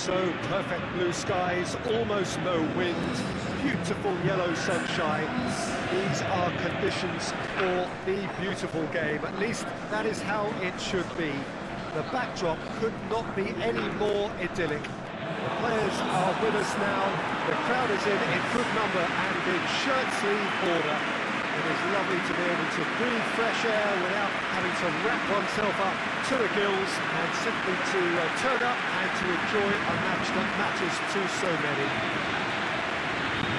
So perfect blue skies, almost no wind, beautiful yellow sunshine. These are conditions for the beautiful game. At least that is how it should be. The backdrop could not be any more idyllic. The players are with us now. The crowd is in in good number and in shirt sleeve order. It is lovely to be able to breathe fresh air without having to wrap oneself up to the gills and simply to uh, turn up and to enjoy a match that matters to so many.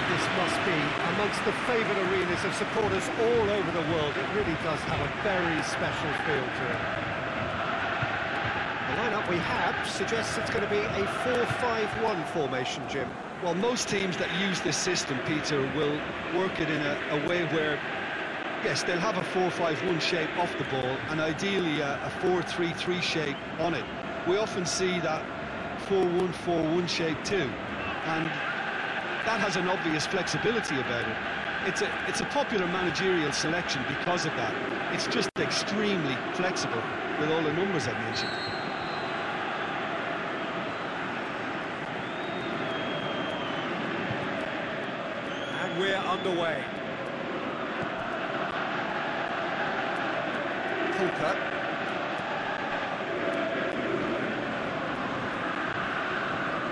This must be amongst the favoured arenas of supporters all over the world. It really does have a very special feel to it. The lineup we have suggests it's going to be a 4-5-1 formation, Jim. Well, most teams that use this system, Peter, will work it in a, a way where, yes, they'll have a 4-5-1 shape off the ball and ideally a, a 4-3-3 shape on it. We often see that 4-1-4-1 shape too, and that has an obvious flexibility about it. It's a, it's a popular managerial selection because of that. It's just extremely flexible with all the numbers I mentioned. And we're underway.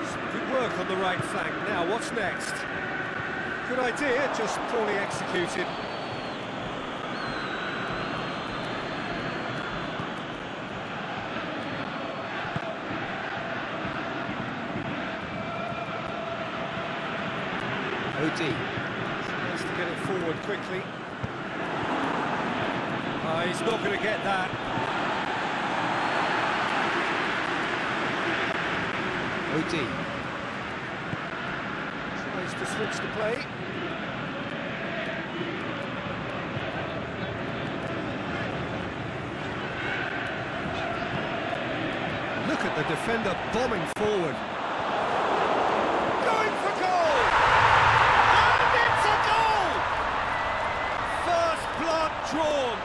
Some good work on the right flank. Now, what's next? Good idea, just poorly executed. O'Dea. Has to get it forward quickly. Ah, he's not going to get that. O'Dea. Tries to switch the play. Look at the defender bombing forward. Going for goal! And it's a goal! First blood drawn.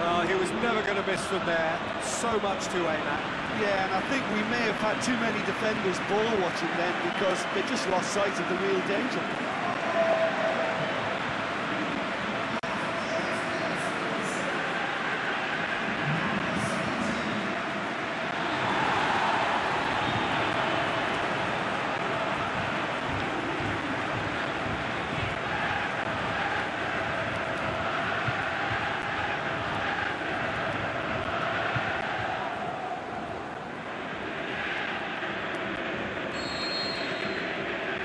Well, he was never going to miss from there. So much to aim at. Yeah, and I think we may have had too many defenders ball watching then because they just lost sight of the real danger.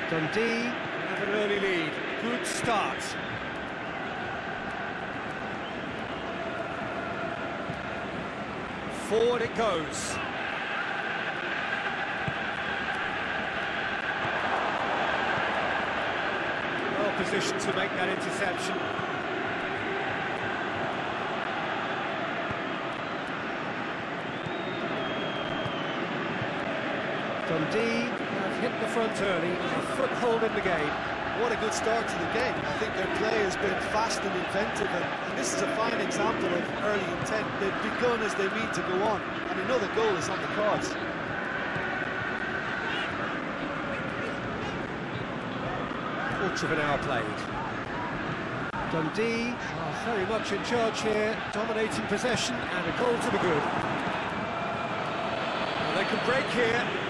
Dundee have an early lead. Good start. Forward it goes. Well positioned to make that interception. Dundee have front early, a foothold in the game. What a good start to the game. I think their play has been fast and inventive, and, and this is a fine example of early intent. They've begun as they mean to go on, and another goal is on the cards. Quarter of an hour played. Dundee are very much in charge here, dominating possession and a goal to the good. Well, they can break here.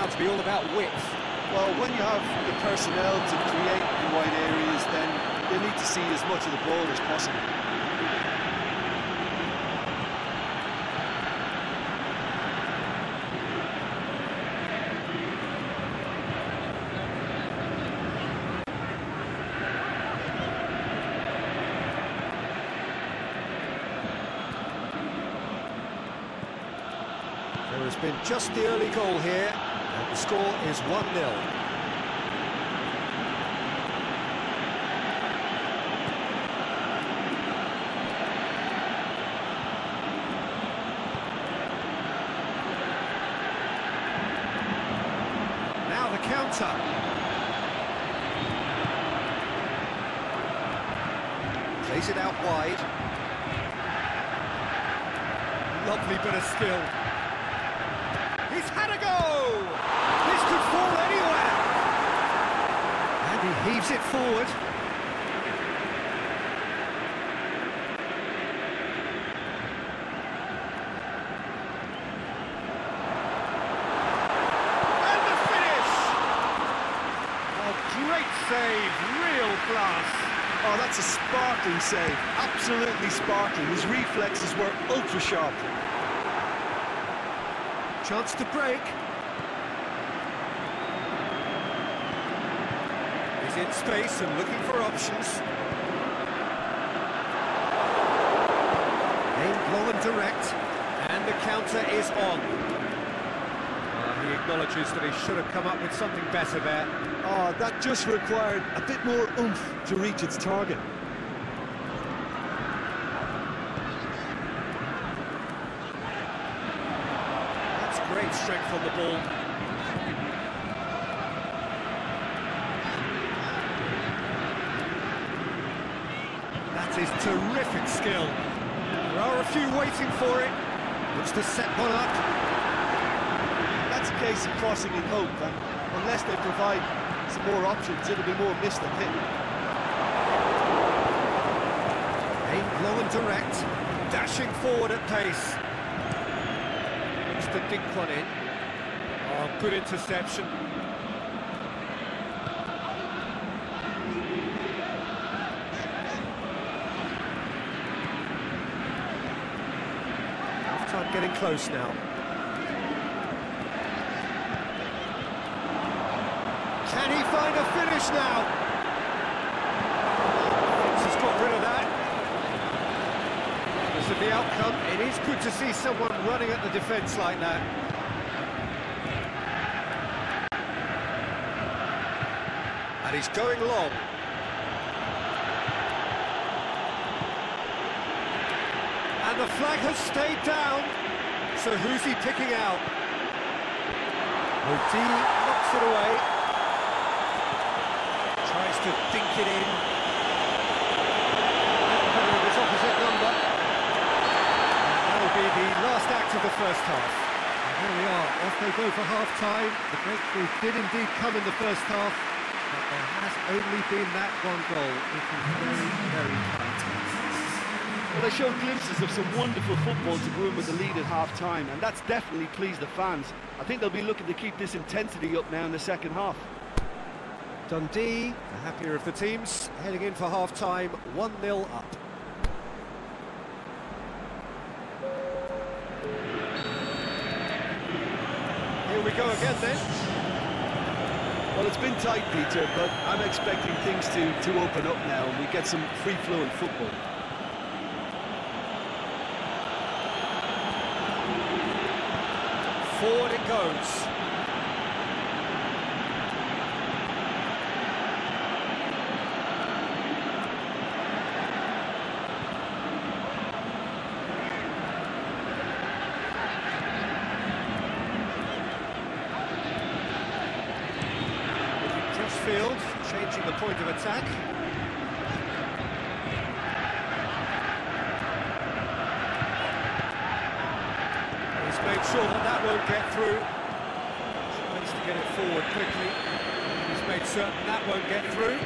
Now to be all about width. Well, when you have the personnel to create in wide areas, then they need to see as much of the ball as possible. There has been just the early goal here, score is 1-0. Now the counter. Plays it out wide. Lovely bit of skill. He's had a go! This could fall anywhere! Heaves it forward. And the finish! Great save, real class. Oh, that's a sparkling save. Absolutely sparkling. His reflexes were ultra sharp. Chance to break. In space and looking for options. Aimed low and direct, and the counter is on. Uh, he acknowledges that he should have come up with something better there. Oh, that just required a bit more oomph to reach its target. That's great strength on the ball. That is terrific skill. There are a few waiting for it. Looks to set one up. That's a case of crossing in hope, and unless they provide some more options, it'll be more missed than hit. Aimed low and direct, dashing forward at pace. Looks to dink one in. Oh, good interception. Half-time getting close now. Can he find a finish now? He's got rid of that. Because of the outcome, it is good to see someone running at the defence like that. And he's going long. And the flag has stayed down. So who's he picking out? O'Dea knocks it away. Tries to dink it in. His opposite number. That'll be the last act of the first half. And here we are, off they go for half-time. The breakthrough did indeed come in the first half, but there has only been that one goal. It is very, very tight. Well, they showed glimpses of some wonderful football to go in with the lead at half-time, and that's definitely pleased the fans. I think they'll be looking to keep this intensity up now in the second half. Dundee, the happier of the teams, heading in for half-time, 1-0 up. Here we go again then. Well, it's been tight, Peter, but I'm expecting things to, to open up now and we get some free-flowing football. Forward it goes. Crossfield, changing the point of attack. He's made sure that get through. Tries to get it forward quickly. He's made certain that won't get through.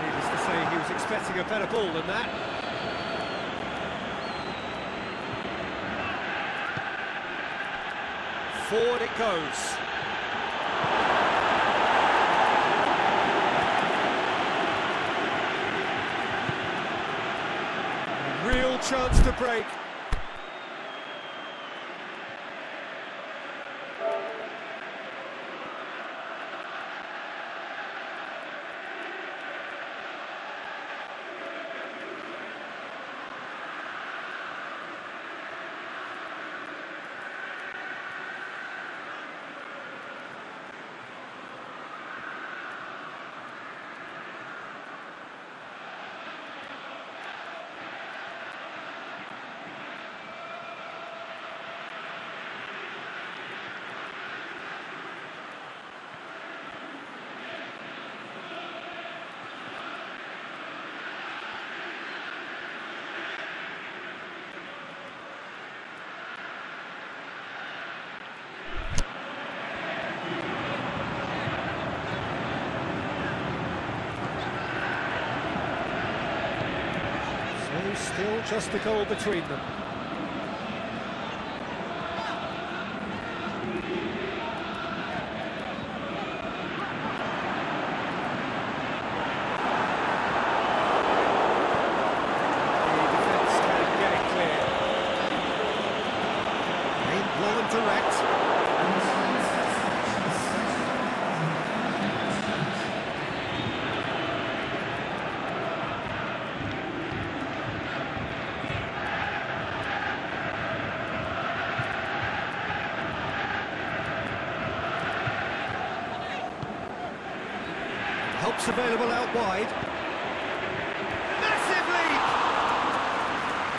Needless to say, he was expecting a better ball than that. Forward it goes. Real chance to break. Just a goal between them. The defence can get it clear. Aimed well and direct. Helps available out wide. Massive lead!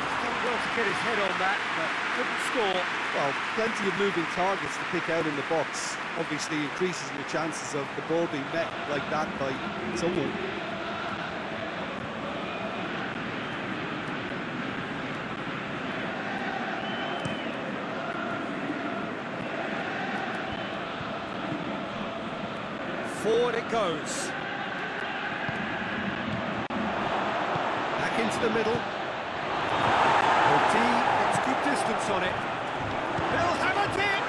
He's done well to get his head on that, but couldn't score. Well, plenty of moving targets to pick out in the box. Obviously increases your chances of the ball being met like that by someone. Forward it goes. Back into the middle. O'Dea gets good distance on it. He'll hammer it!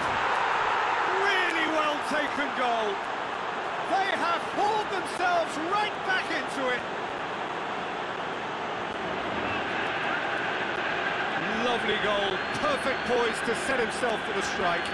Really well taken goal. They have hauled themselves right back into it. Lovely goal. Perfect poise to set himself for the strike.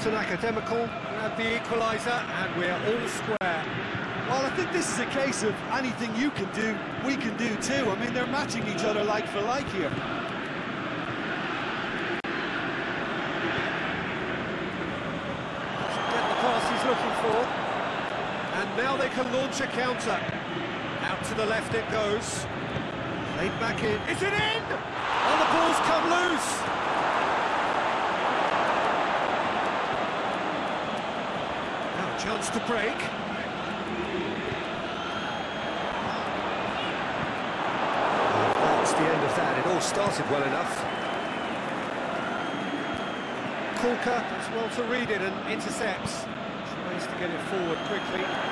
Hamilton Grab the equaliser and we're all square. Well, I think this is a case of anything you can do, we can do too. I mean, they're matching each other like for like here. Get the pass he's looking for. And now they can launch a counter. Out to the left it goes. Played back in. Is it in? Oh, the ball's come loose. Now a chance to break. That's the end of that. It all started well enough. Corker does well to read it and intercepts. Tries to get it forward quickly.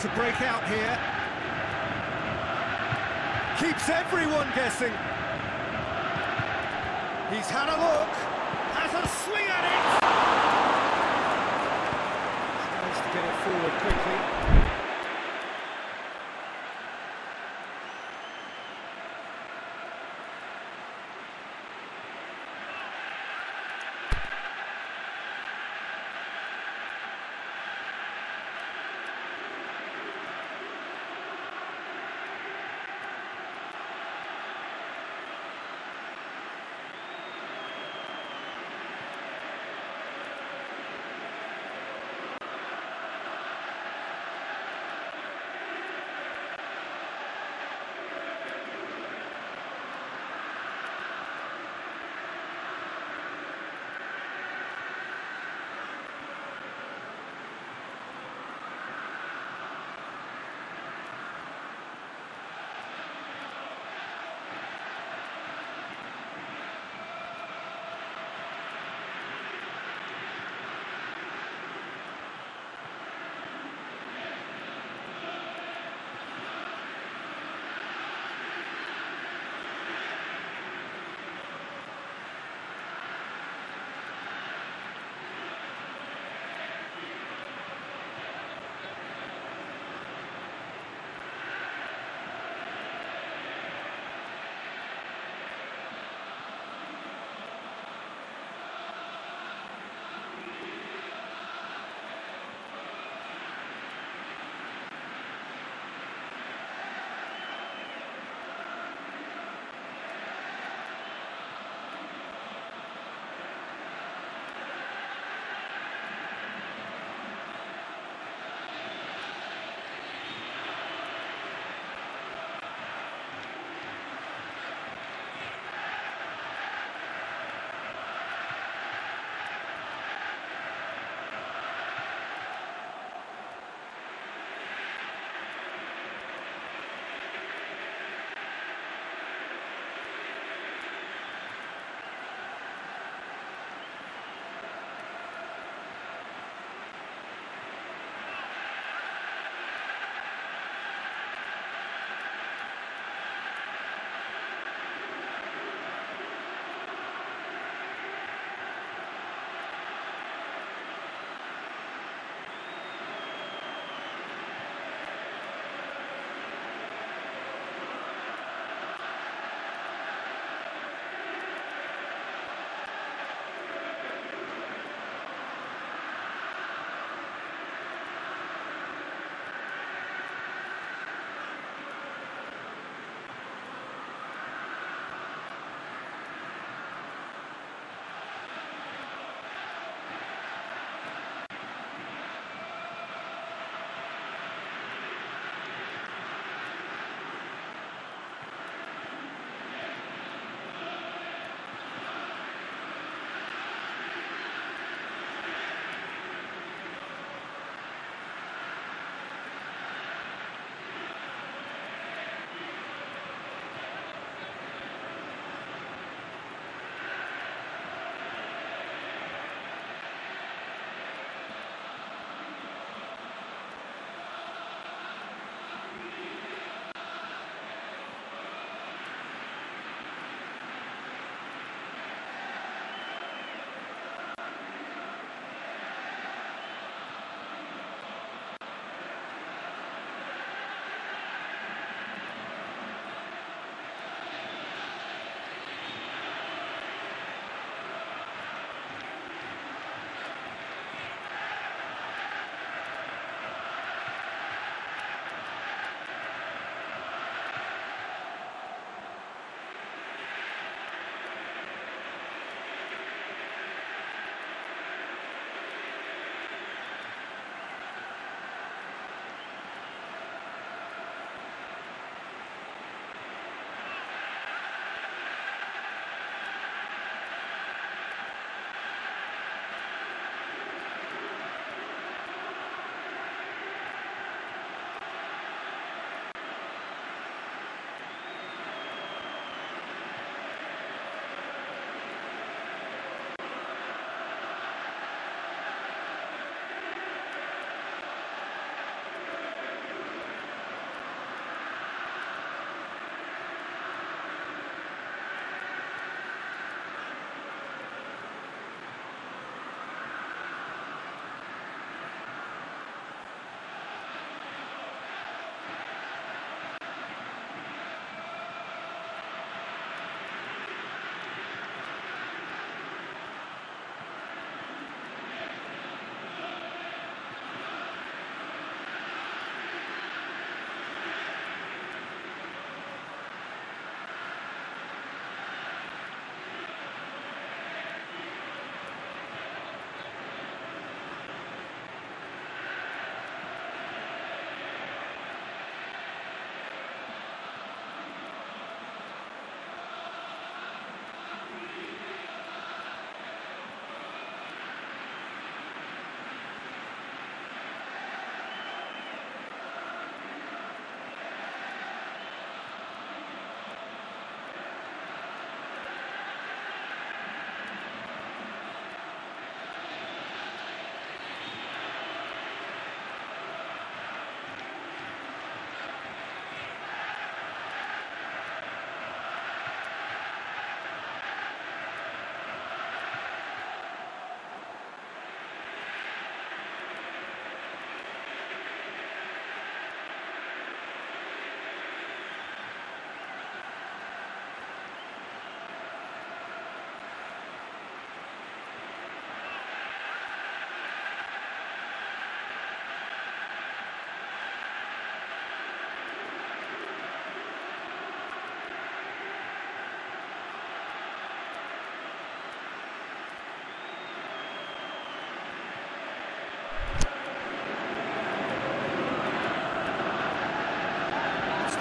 To break out here. Keeps everyone guessing. He's had a look, has a swing at it. Tries to get it forward quickly.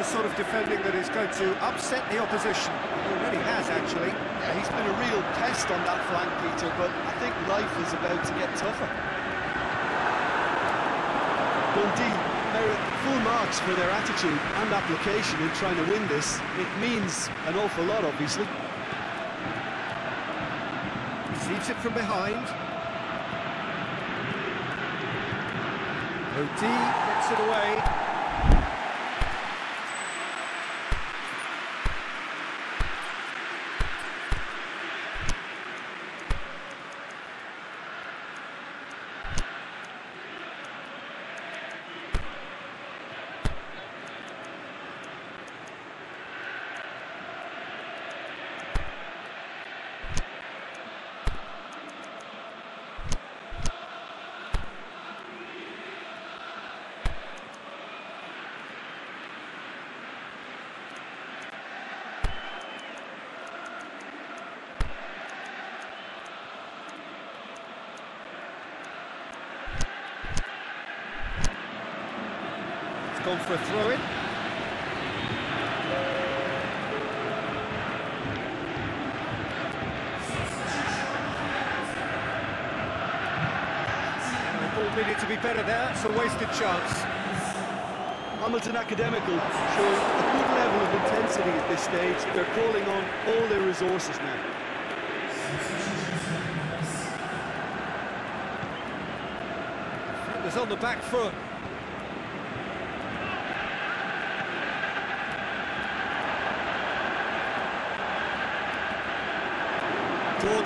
Sort of defending that is going to upset the opposition. He already has, actually. Yeah, he's been a real pest on that flank, Peter, but I think life is about to get tougher. Dundee full marks for their attitude and application in trying to win this. It means an awful lot, obviously. Receives it from behind. O'Dea gets it away. Gone for a throw-in. The ball needed to be better there, it's a wasted chance. Hamilton Academical showing a good level of intensity at this stage. They're calling on all their resources now. It was on the back foot.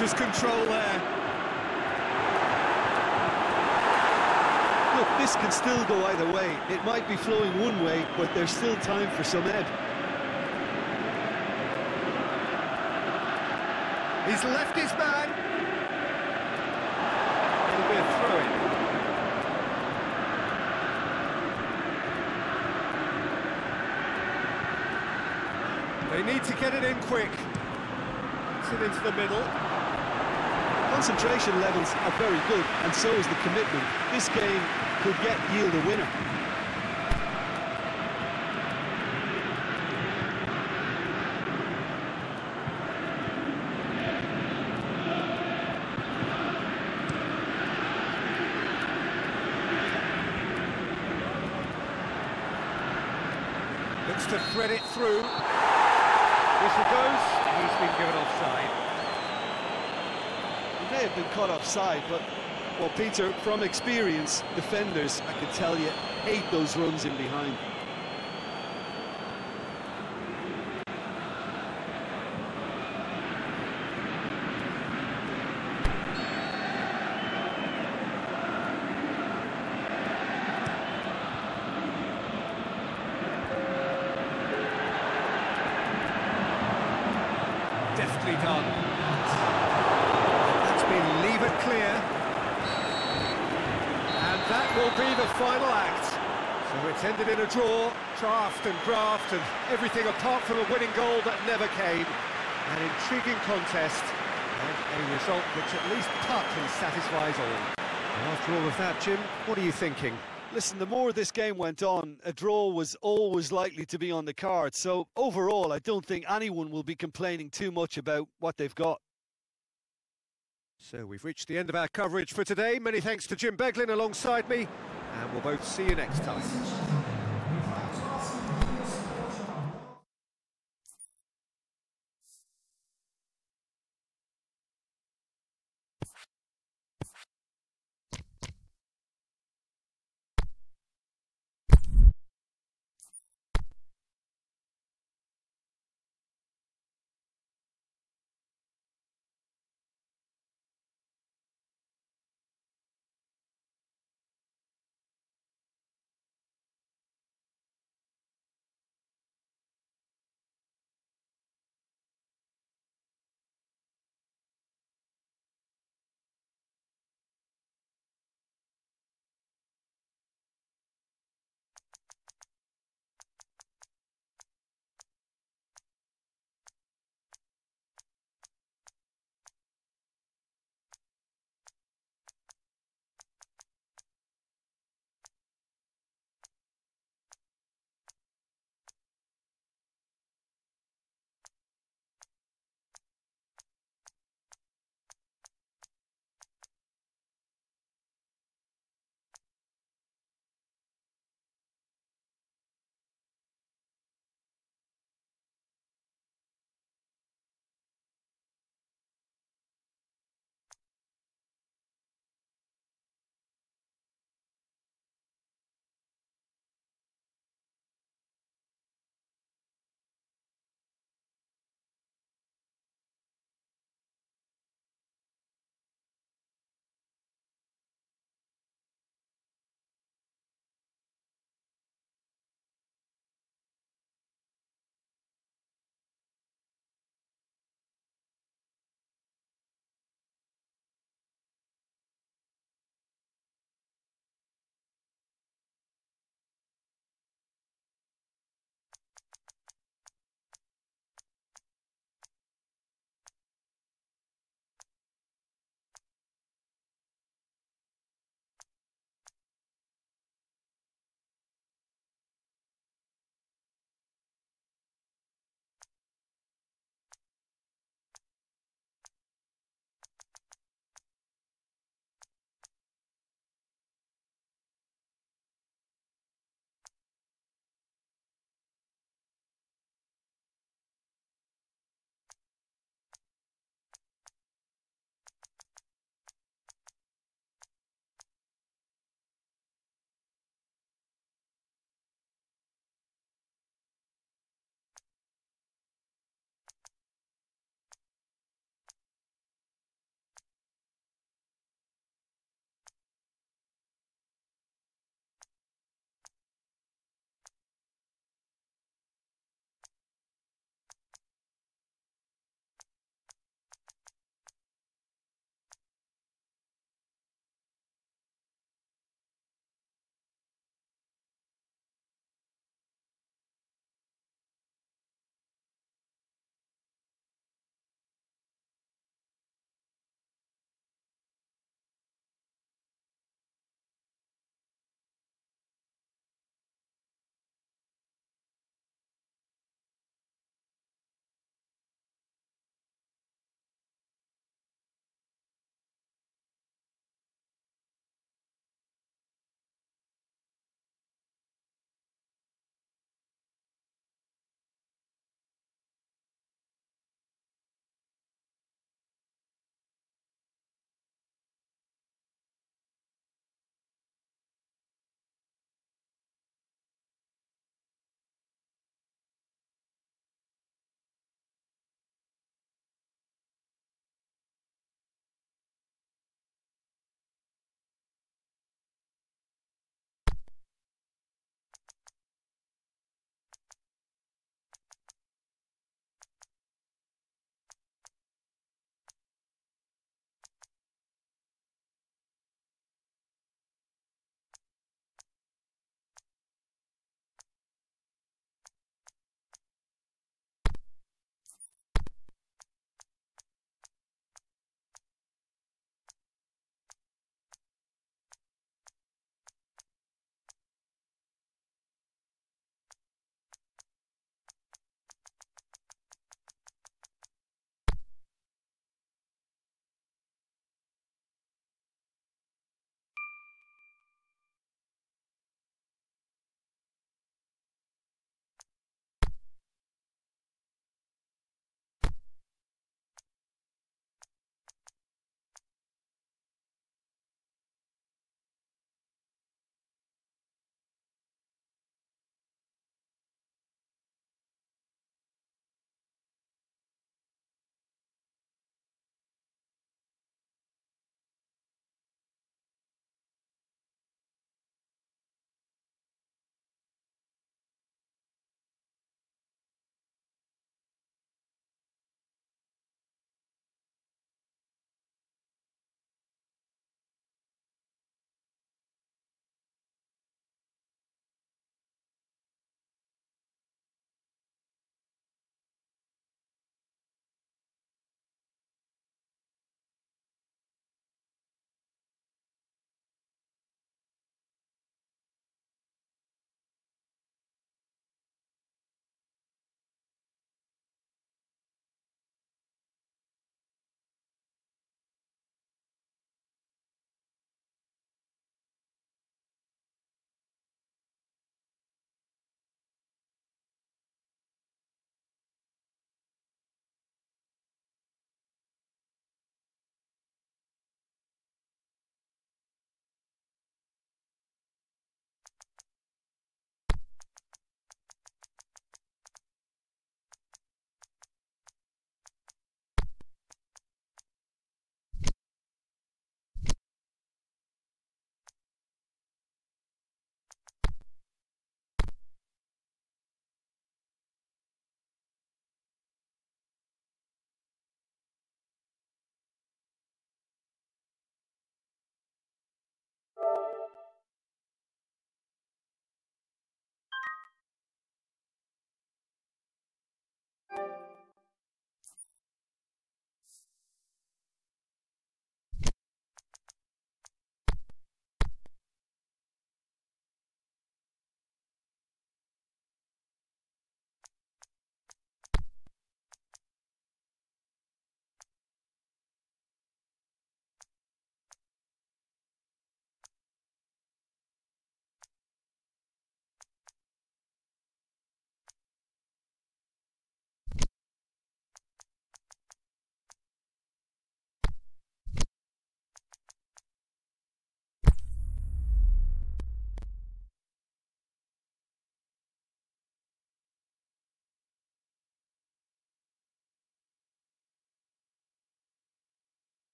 Gorgeous control there. Look, this can still go either way. It might be flowing one way, but there's still time for some ebb. He's left his man. It'll be a throw-in. They need to get it in quick. It's it into the middle. Concentration levels are very good, and so is the commitment. This game could yet yield a winner. Looks to thread it through. Whistle goes. He's been given offside. He may have been caught offside, but, well, Peter, from experience, defenders, I can tell you, hate those runs in behind. Deftly done. That's been levered clear. And that will be the final act. So it's ended in a draw, draft and graft and everything apart from a winning goal that never came. An intriguing contest and a result which at least partly satisfies all. And after all of that, Jim, what are you thinking? Listen, the more this game went on, a draw was always likely to be on the card. So overall, I don't think anyone will be complaining too much about what they've got. So we've reached the end of our coverage for today. Many thanks to Jim Beglin alongside me, and we'll both see you next time.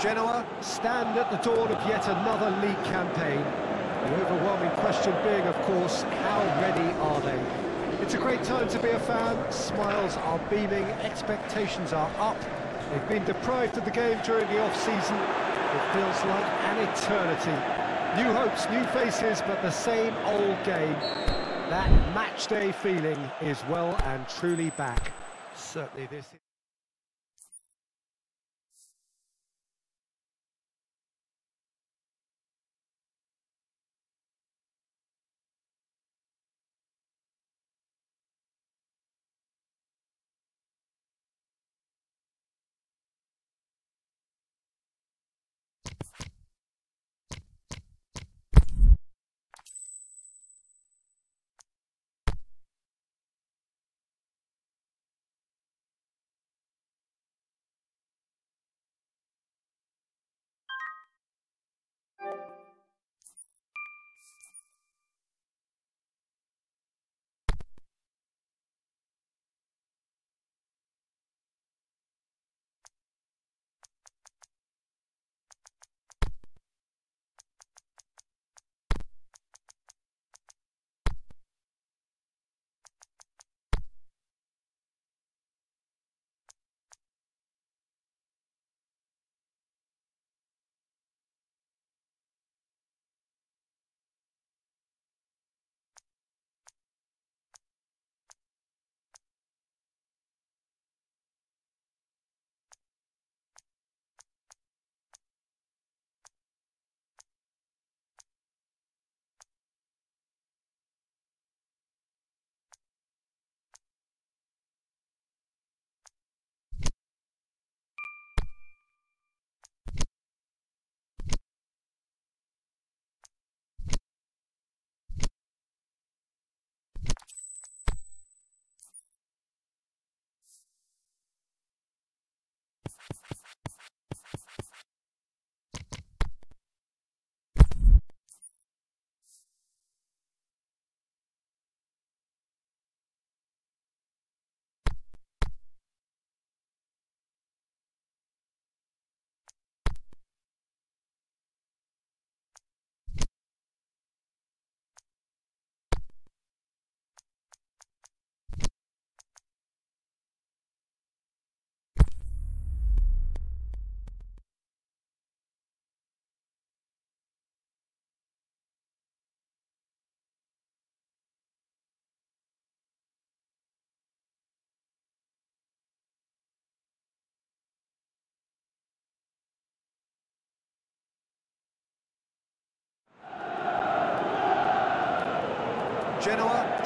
Genoa stand at the dawn of yet another league campaign. The overwhelming question being, of course, how ready are they? It's a great time to be a fan. Smiles are beaming, expectations are up. They've been deprived of the game during the off-season. It feels like an eternity. New hopes, new faces, but the same old game. That match day feeling is well and truly back. Certainly this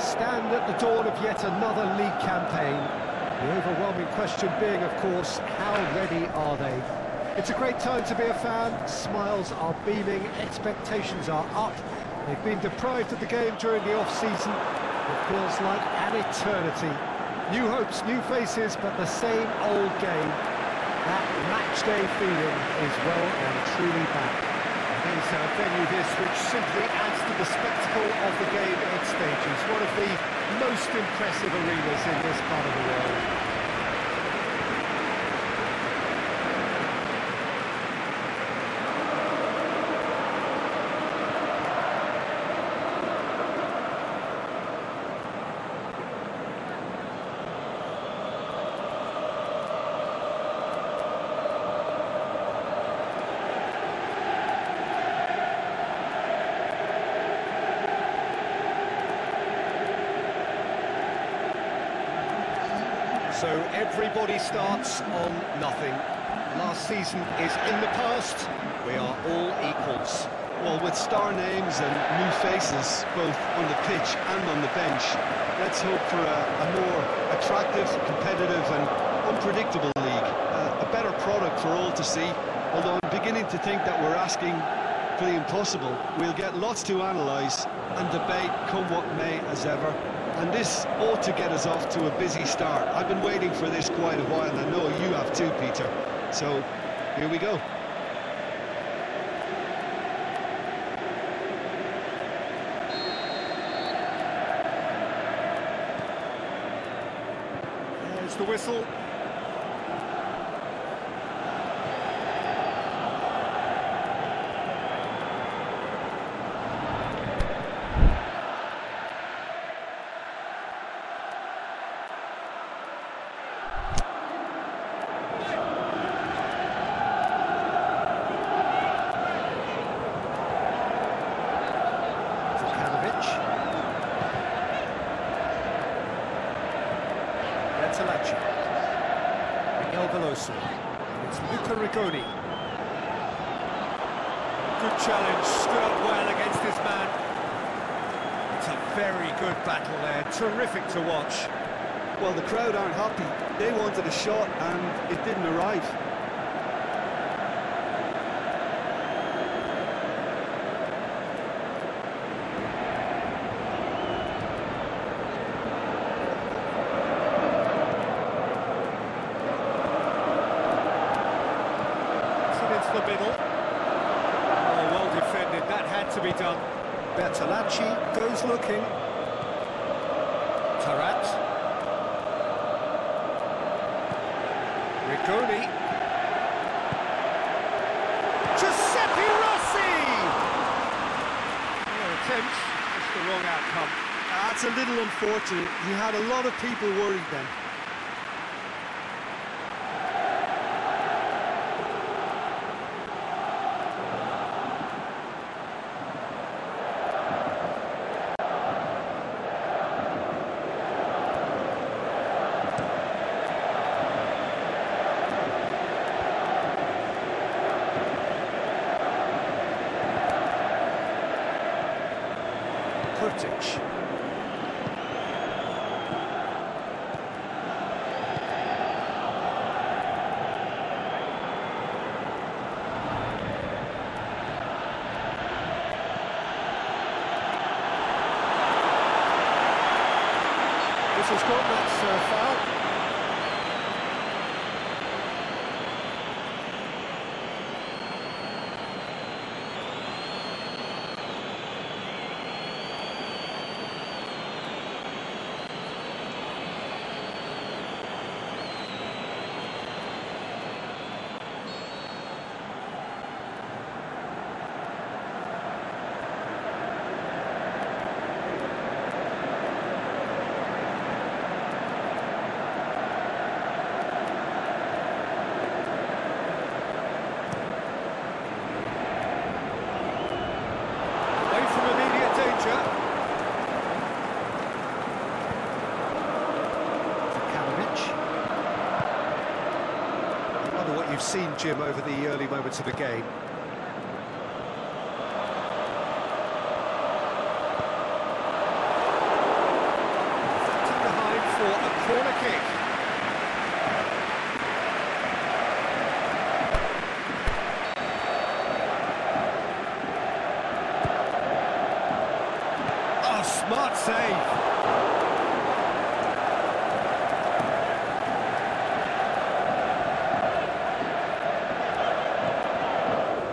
stand at the dawn of yet another league campaign. The overwhelming question being, of course, how ready are they? It's a great time to be a fan. Smiles are beaming, expectations are up. They've been deprived of the game during the off-season. It feels like an eternity. New hopes, new faces, but the same old game. That matchday feeling is well and truly back is a venue this which simply adds the spectacle of the game at stages. One of the most impressive arenas in this part of the world. So everybody starts on nothing. Last season is in the past. We are all equals. Well, with star names and new faces, both on the pitch and on the bench, let's hope for a, a more attractive, competitive and unpredictable league. Uh, a better product for all to see, although I'm beginning to think that we're asking for the impossible. We'll get lots to analyse and debate, come what may, as ever and this ought to get us off to a busy start. I've been waiting for this quite a while, and I know you have too, Peter. So, here we go. There's the whistle. Bertolacci. Miguel Veloso. It's Luca Rigoni. Good challenge, stood up well against this man. It's a very good battle there, terrific to watch. Well, the crowd aren't happy. They wanted a shot and it didn't arrive. into the middle. Oh, well defended, that had to be done. Bertolacci goes looking. Tarat. Rigoni. Giuseppe Rossi! Oh, attempt, just the wrong outcome. That's a little unfortunate. He had a lot of people worried then. Kurtic. This has got that's uh, foul. Away from immediate danger. Kanovic. I wonder what you've seen, Jim, over the early moments of the game. Deflected behind for a corner kick. Oh, smart save.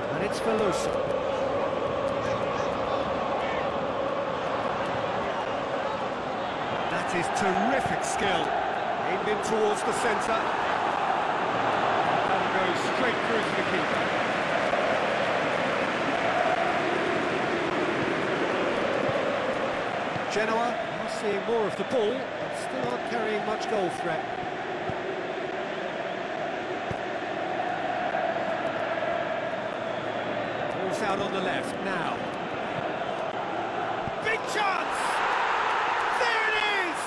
And it's Veloso. That is terrific skill. Aimed in towards the centre. And goes straight through to the keeper. Genoa are seeing more of the ball, but still aren't carrying much goal threat. Ball's out on the left now. Big chance! There it is!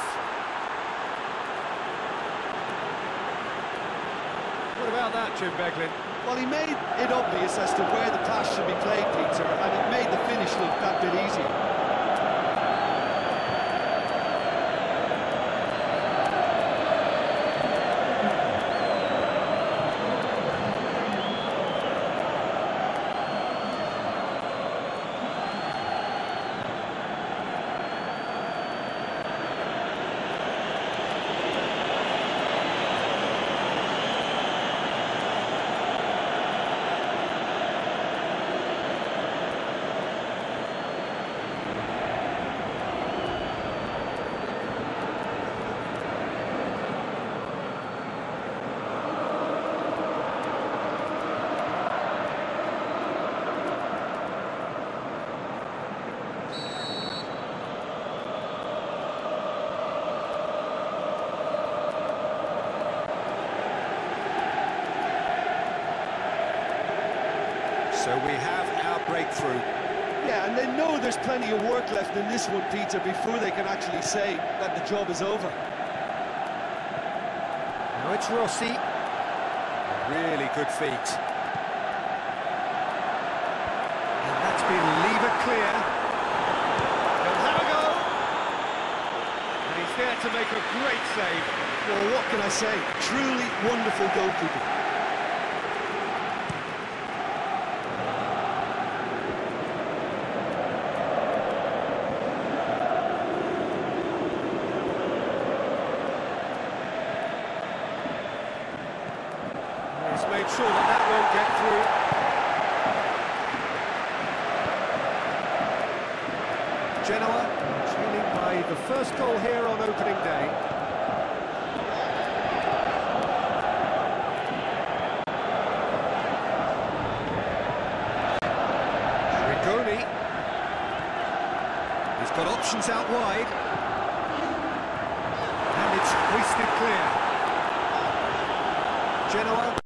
What about that, Jim Beglin? Well, he made it obvious as to where the pass should be played, Peter, and it made the finish look that bit easier. So we have our breakthrough. Yeah, and they know there's plenty of work left in this one, Peter, before they can actually say that the job is over. Now it's Rossi. Really good feet. And that's been lever clear. He'll have a go. And he's there to make a great save. Well, what can I say? Truly wonderful goalkeeping. He's made sure that that won't get through. Genoa trailing by the first goal here on opening day. Rigoni. He's got options out wide. And it's hoisted clear. Genoa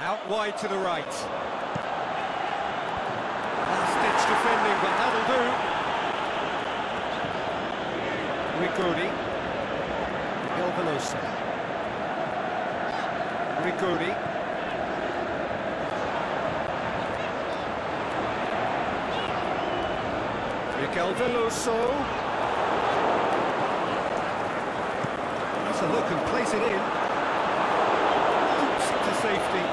Out wide to the right. Last-ditch defending, but that'll do. Rigoni. El Veloso. Rigoni. Miguel Veloso. That's a look and place it in. Oops, to safety.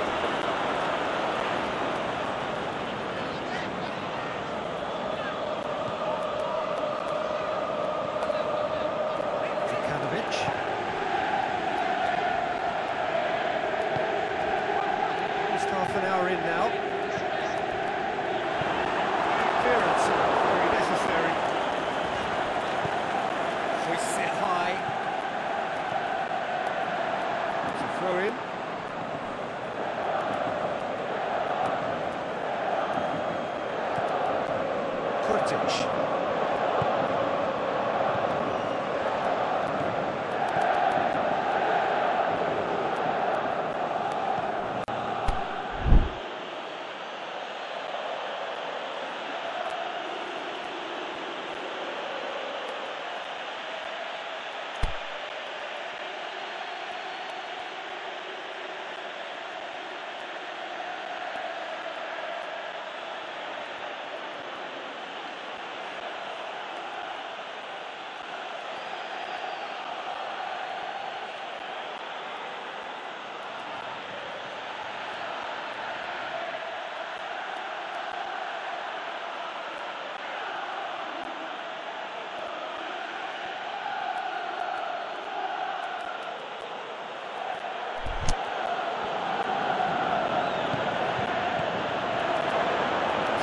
Djukanovic. Just half an hour in now. Clearance, uh, very necessary. Hoists it high. It's a throw in. Kurtic.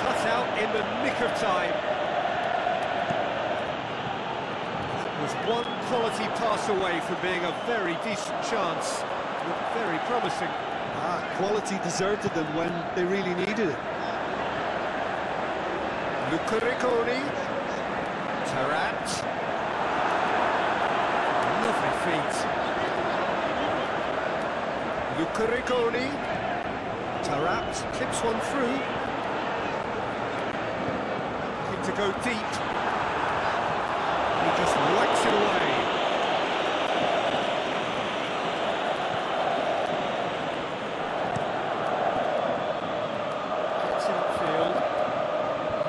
Cut out in the nick of time. That was one away from being a very decent chance. Looked very promising. Ah, quality deserted them when they really needed it. Luca Rigoni. Tarat. Lovely feet. Luca Rigoni. Tarat clips one through. Looking to go deep. He just whacks it away. Gets it upfield.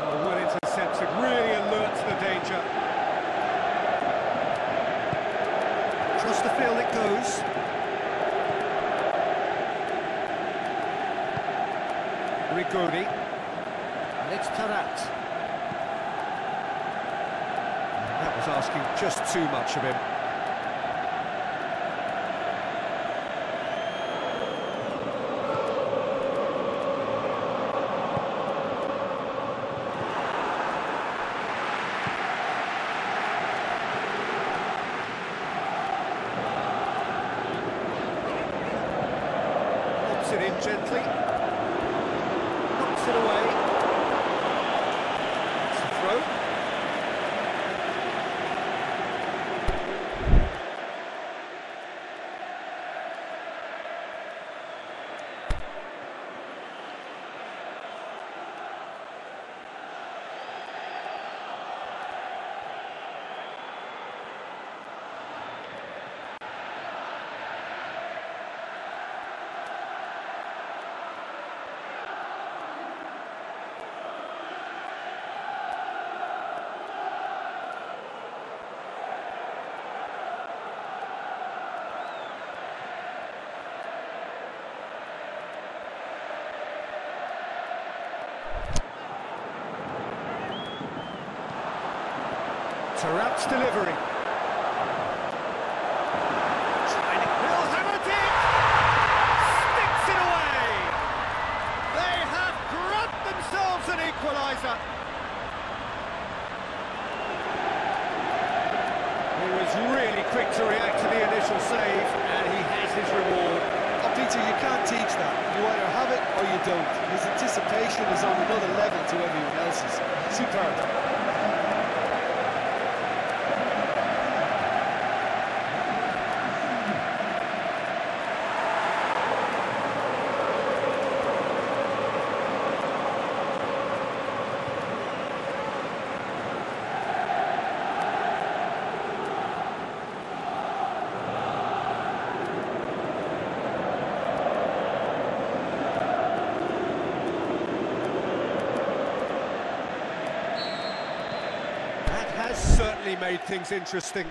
Oh, well intercepted, really alert to the danger. Across the field it goes. Rigoni. And it's Tarat. That was asking just too much of him. Lobs it in gently. Knocks it away. It's a throw. That's delivery. Will hammer it in! Sticks it away! They have grabbed themselves an equaliser. He was really quick to react to the initial save, and he has his reward. Oh, Peter, you can't teach that. You either have it or you don't. His anticipation is on another level to everyone else's. Superb. That has certainly made things interesting.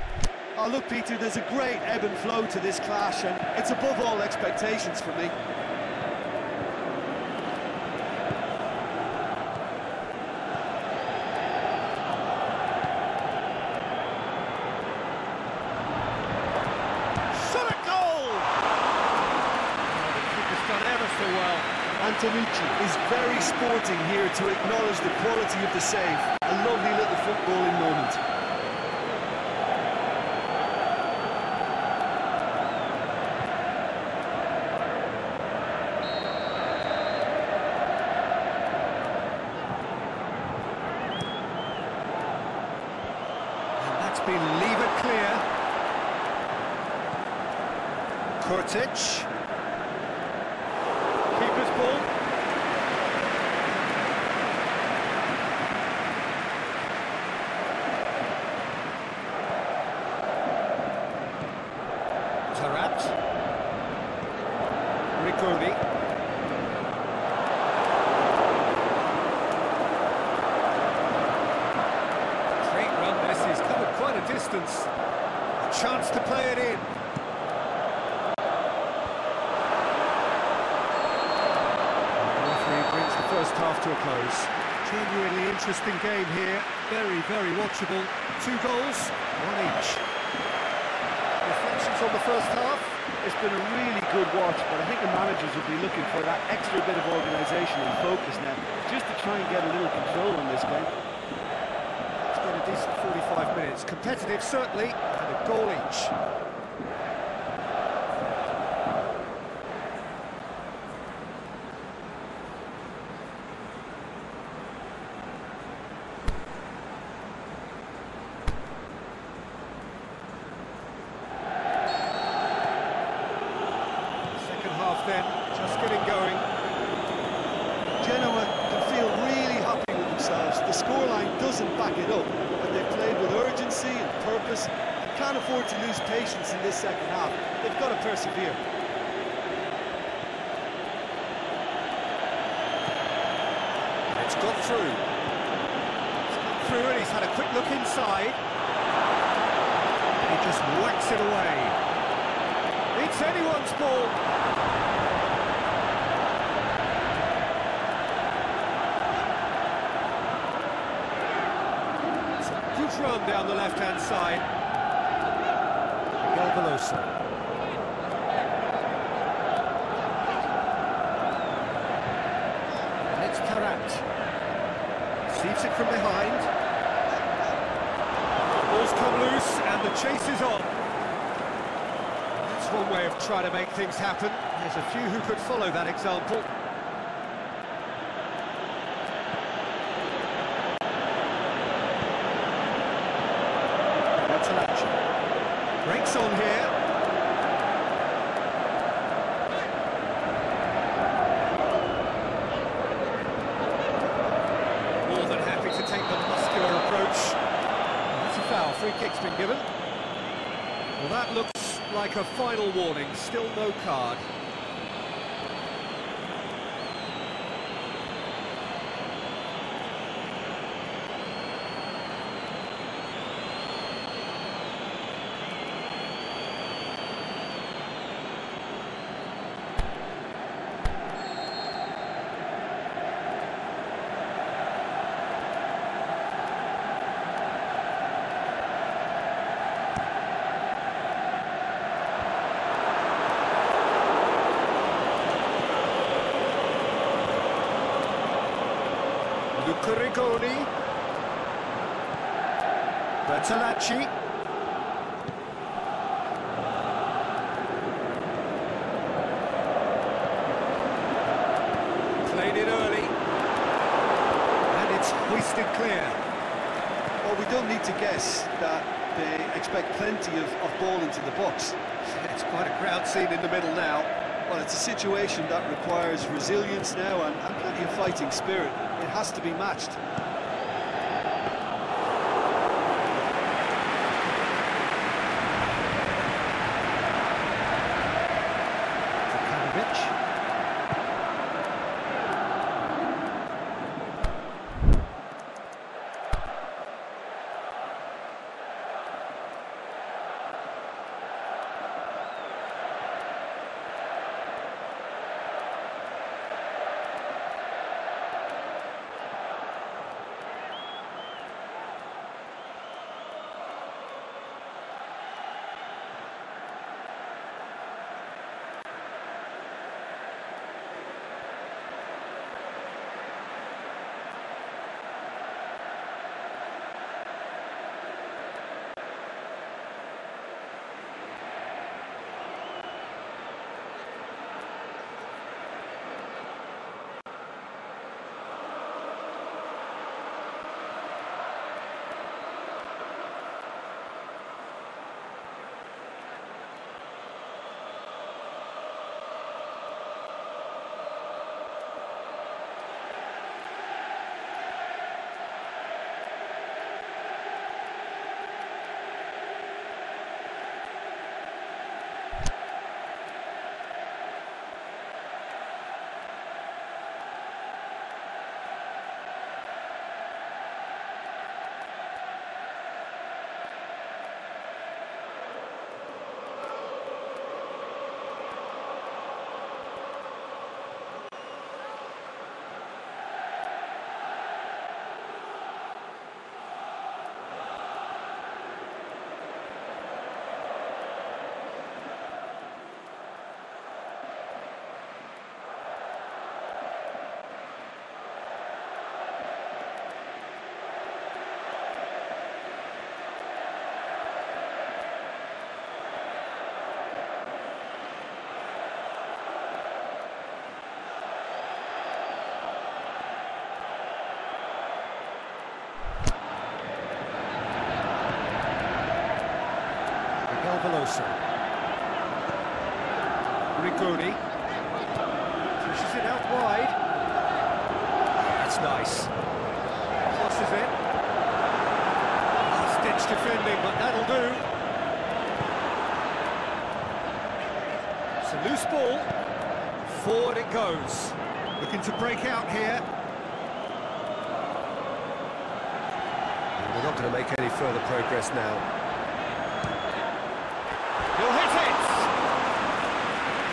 Oh, look, Peter, there's a great ebb and flow to this clash, and it's above all expectations for me. Shot at goal! Oh, the keeper's done ever so well. Antonucci is very sporting here to acknowledge the quality of the save. A lovely little footballing moment. And that's been levered clear. Kurtic. Keeper's ball. Tarat. Rigoni. Great run this, he's covered quite a distance. A chance to play it in. The referee brings the first half to a close. Genuinely interesting game here. Very, very watchable. Two goals, one each. Reflections on the first half? It's been a really good watch, but I think the managers will be looking for that extra bit of organisation and focus now, just to try and get a little control on this game. It's been a decent 45 minutes. Competitive, certainly, and a goal each. Second half then, just getting going. Genoa can feel really happy with themselves. The scoreline doesn't back it up, but they've played with urgency and purpose and can't afford to lose patience in this second half. They've got to persevere. It's got through. It's got through and he's had a quick look inside. He whacks it away. It's anyone's ball. It's a good run down the left-hand side. Miguel Veloso. And it's Tarat. Receives it from behind. Ball's come loose and the chase is on. One way of trying to make things happen. There's a few who could follow that example. Bertolacci. Breaks on here. More than happy to take the muscular approach. That's a foul. Free kick's been given. Well, that looks like a final warning. No card. Bertolacci. Played it early. And it's hoisted clear. Well, we don't need to guess that they expect plenty of, of ball into the box. It's quite a crowd scene in the middle now. Well, it's a situation that requires resilience now and, and plenty of fighting spirit. It has to be matched. Loose ball. Forward it goes. Looking to break out here. We're not going to make any further progress now. He'll hit it!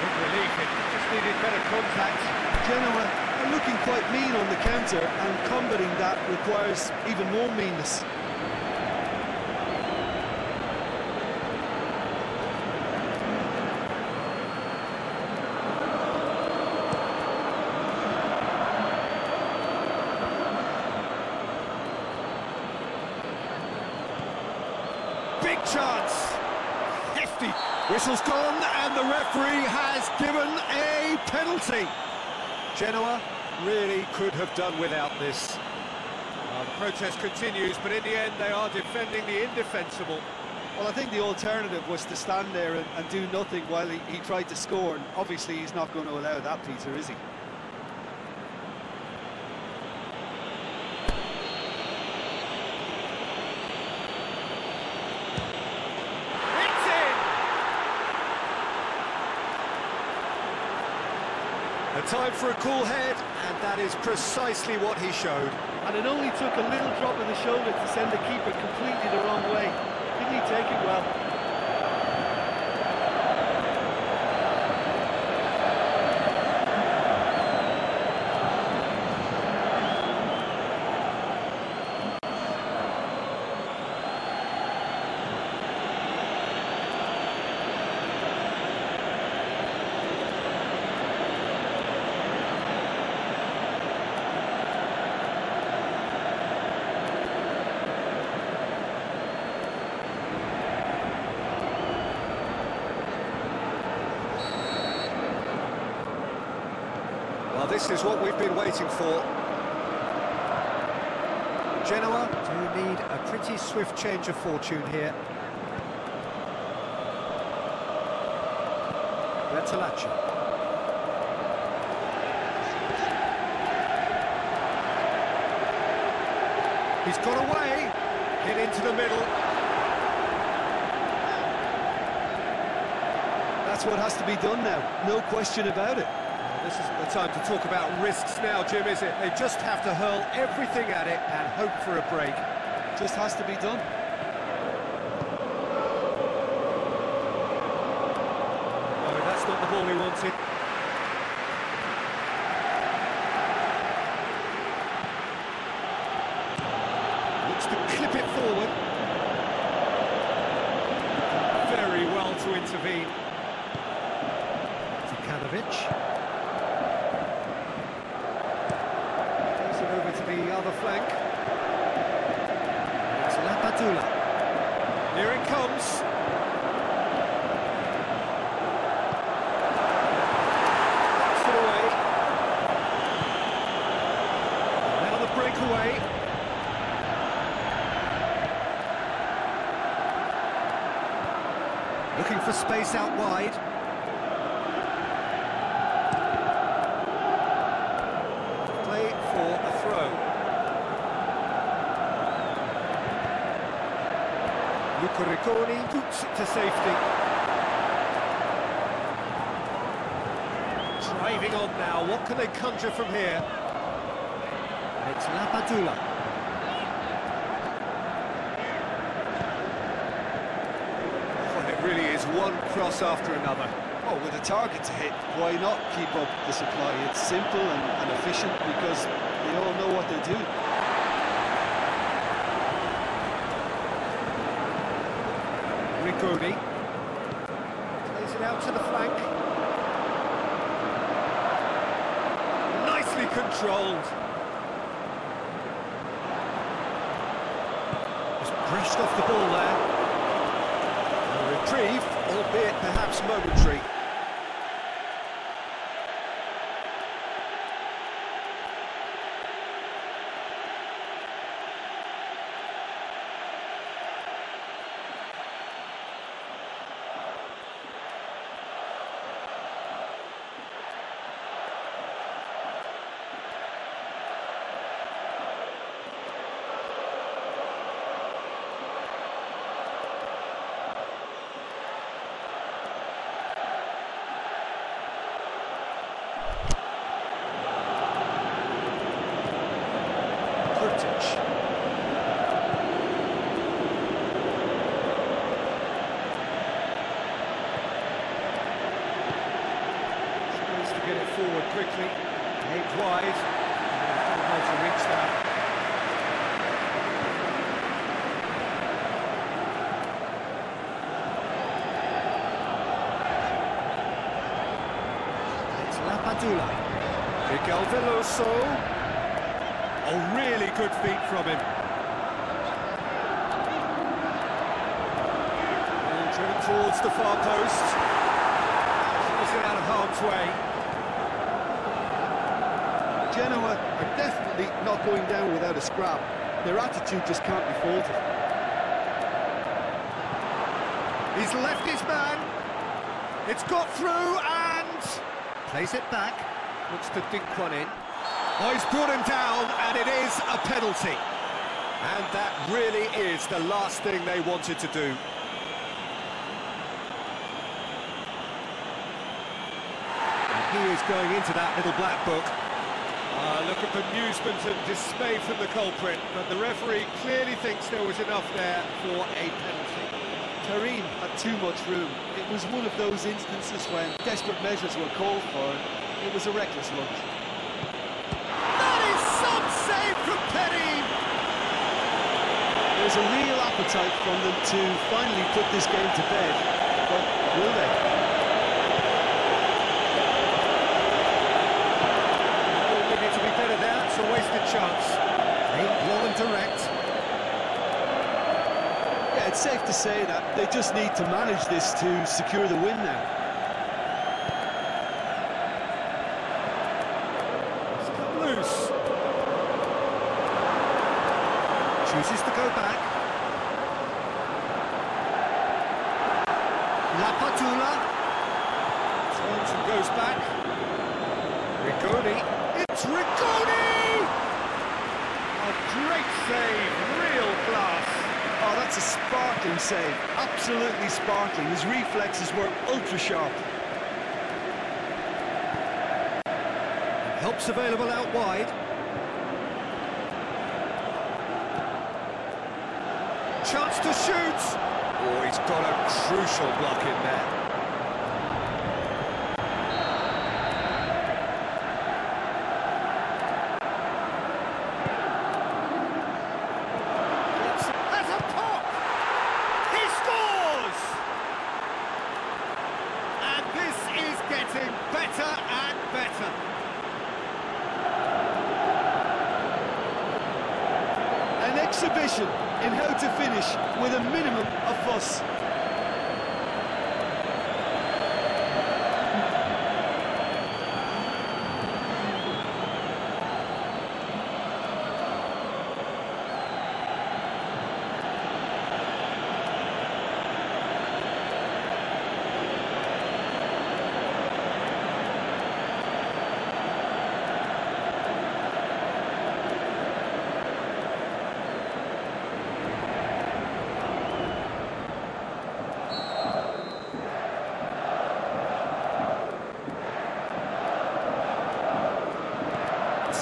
Good relief, it just needed better contact. Genoa are looking quite mean on the counter and combating that requires even more meanness. Big chance! Hefty! Whistle's gone and the referee has given a penalty. Genoa really could have done without this. Well, the protest continues, but in the end they are defending the indefensible. Well, I think the alternative was to stand there and, and do nothing while he, he tried to score, and obviously he's not going to allow that, Peter, is he? It's in! A time for a cool head, and that is precisely what he showed. And it only took a little drop of the shoulder to send the keeper completely the wrong way. Didn't he take it well? Is what we've been waiting for. Genoa do need a pretty swift change of fortune here. Bertolacci. He's got away, hit into the middle. That's what has to be done now, no question about it. This isn't the time to talk about risks now, Jim, is it? They just have to hurl everything at it and hope for a break. Just has to be done. No, that's not the ball he wanted. Looks to clip it forward. Very well to intervene. Zukanovic. Plays it over to the other flank. It's Lapadula. Here it comes. Knocks it away. Now the breakaway. Looking for space out wide. Play for a throw. Luca Rigoni puts it to safety. Driving on now, what can they conjure from here? It's Lapadula. Well, it really is one cross after another. Oh, with a target to hit, why not keep up the supply? It's simple and, and efficient because they all know what they do. Rigoni. Plays it out to the flank. Nicely controlled. Just brushed off the ball there. A reprieve, albeit perhaps momentary. Kurtic. Tries to get it forward quickly. Aimed wide. And how to reach that. It's Lapadula. Miguel Veloso. Oh, really good feet from him. Ball driven towards the far post. Is it out of harm's way? Genoa are definitely not a scrap. Their attitude just can't be faulted. He's left his man. It's got through and plays it back. Looks to dink one in. Oh, he's brought him down, and it is a penalty. And that really is the last thing they wanted to do. And he is going into that little black book. Look at bemusement and dismay from the culprit, but the referee clearly thinks there was enough there for a penalty. Karim had too much room. It was one of those instances when desperate measures were called for. It was a reckless lunge. That is some save from Penny! There's a real appetite from them to finally put this game to bed, but will they? Oh, needed to be better there, it's a wasted chance. Aimed long and direct. Yeah, it's safe to say that they just need to manage this to secure the win now. Lapadula. Turns and goes back. Rigoni. It's Rigoni! A great save, real class. Oh, that's a sparkling save. Absolutely sparkling. His reflexes were ultra sharp. Helps available out wide. Chance to shoot. Oh, he's got a crucial block in there. It's- Has a pop. He scores. And this is getting better and better. An exhibition in how to finish with a minimum of fuss.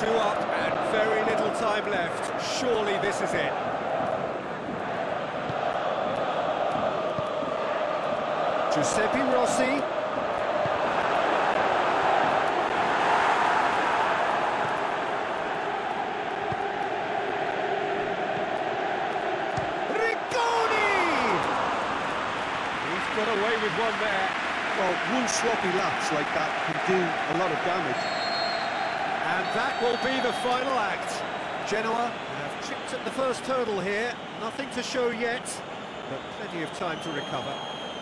Two up and very little time left. Surely this is it. Giuseppe Rossi. Rigoni! He's got away with one there. Well, one sloppy lapse like that can do a lot of damage. And that will be the final act. Genoa have chipped at the first hurdle here. Nothing to show yet, but plenty of time to recover.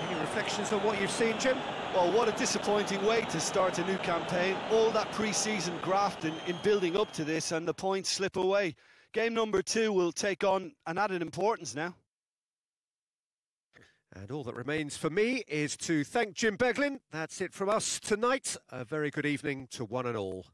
Any reflections on what you've seen, Jim? Well, what a disappointing way to start a new campaign. All that pre-season grafting in building up to this and the points slip away. Game number two will take on an added importance now. And all that remains for me is to thank Jim Beglin. That's it from us tonight. A very good evening to one and all.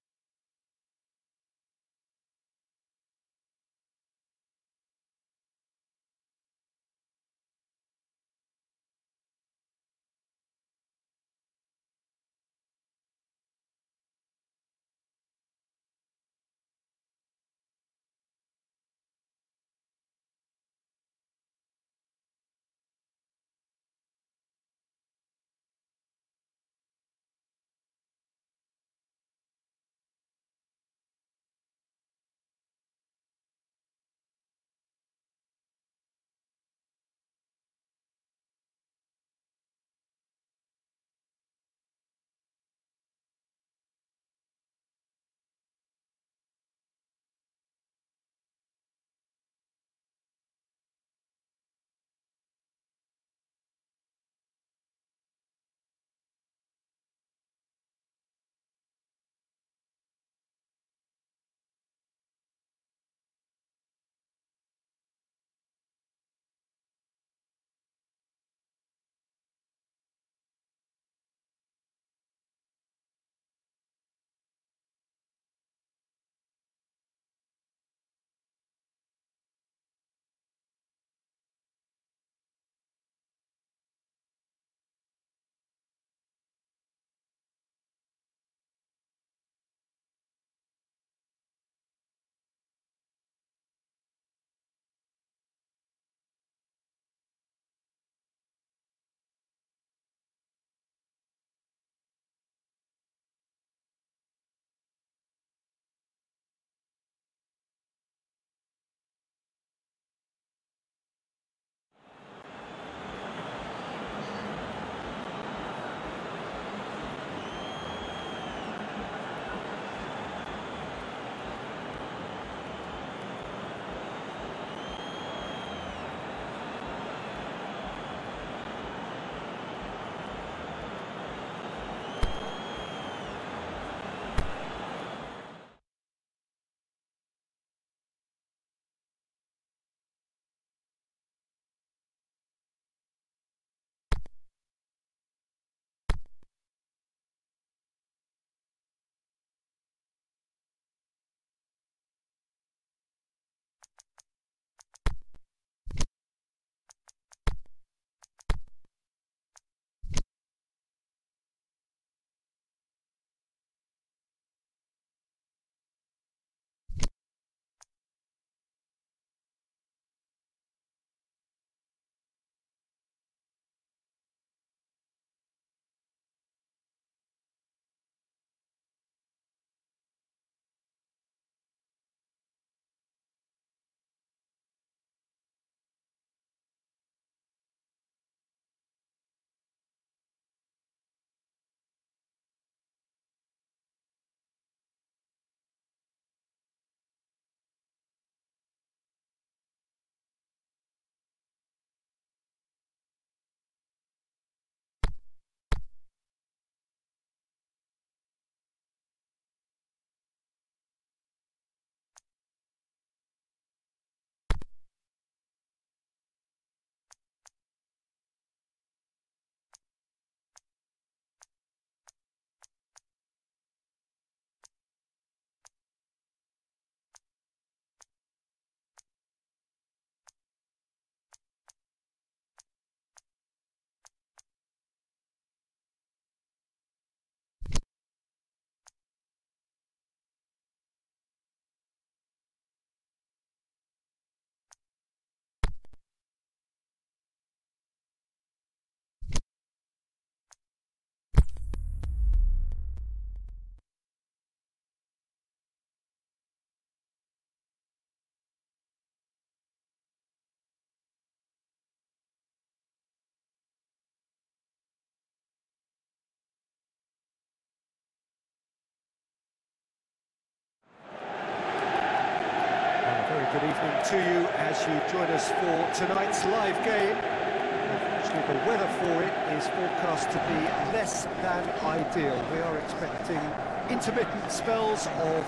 To you as you join us for tonight's live game. Unfortunately, the weather for it is forecast to be less than ideal. We are expecting intermittent spells of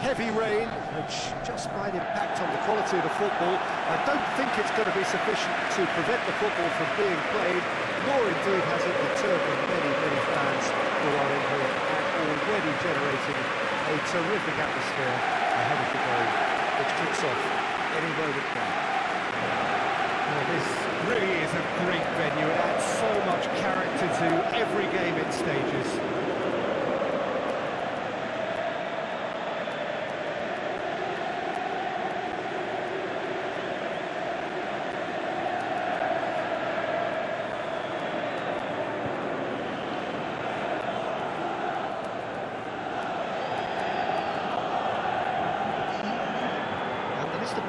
heavy rain, which just might impact on the quality of the football. I don't think it's going to be sufficient to prevent the football from being played, nor indeed has it deterred many, many fans who are in here and already generating a terrific atmosphere ahead of the game, which kicks off Well, this really is a great venue. It adds so much character to every game it stages.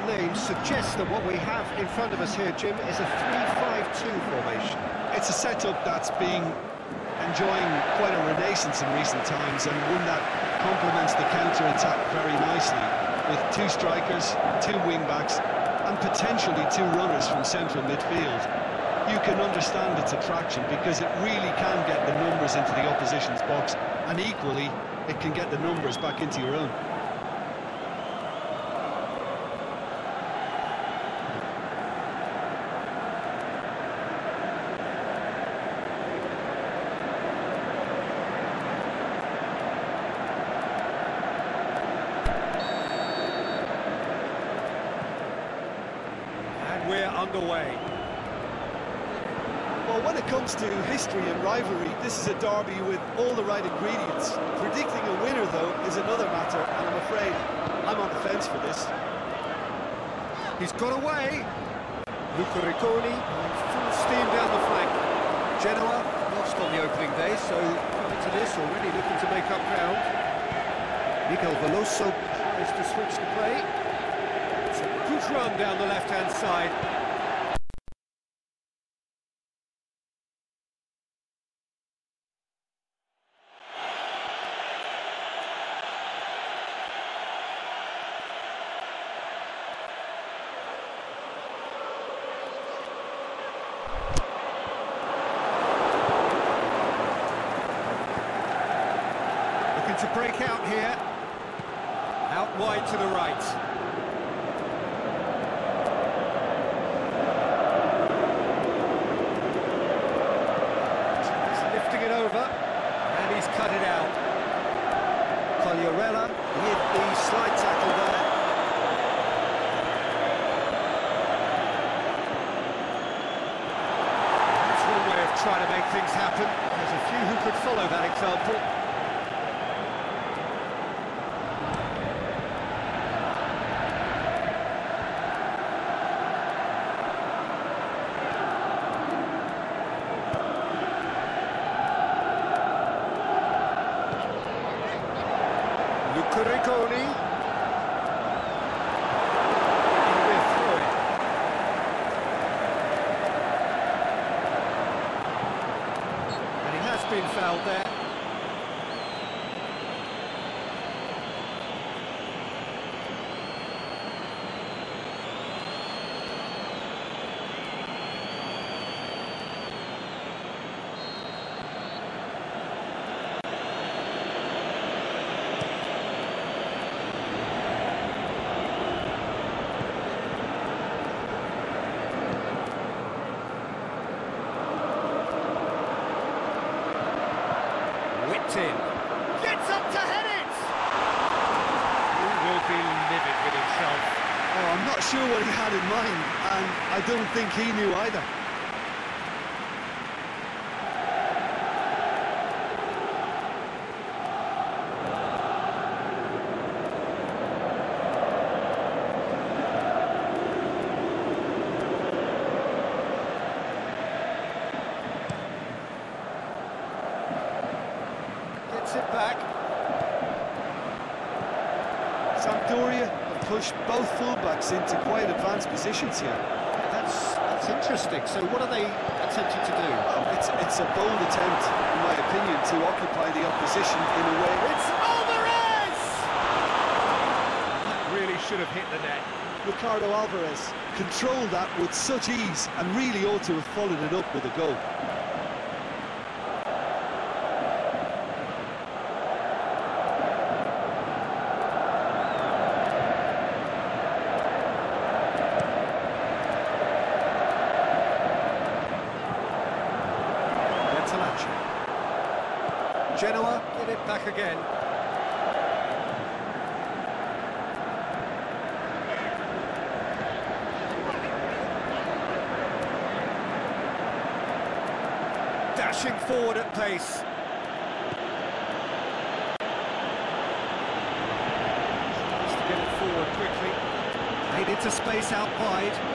Names suggests that what we have in front of us here, Jim, is a 3-5-2 formation. It's a setup that's been enjoying quite a renaissance in recent times and one that complements the counter-attack very nicely with two strikers, two wing-backs and potentially two runners from central midfield. You can understand its attraction because it really can get the numbers into the opposition's box and equally it can get the numbers back into your own. And we're underway. Well, when it comes to history and rivalry, this is a derby with all the right ingredients. Predicting a winner, though, is another matter, and I'm afraid I'm on the fence for this. He's got away. Luca Rigoni, full steam down the flank. Genoa lost on the opening day, so coming to this already looking to make up ground. Miguel Veloso tries to switch the play. It's a good run down the left-hand side. Don't think he knew either. Gets it back. Sampdoria have pushed both fullbacks into quite advanced positions here. That's that's interesting. So what are they attempting to do? It's, it's a bold attempt, in my opinion, to occupy the opposition in a way. It's Alvarez! Really should have hit the net. Ricardo Alvarez controlled that with such ease and really ought to have followed it up with a goal. Bertolacci. Genoa get it back again. Dashing forward at pace. Needs to get it forward quickly. Into space out wide.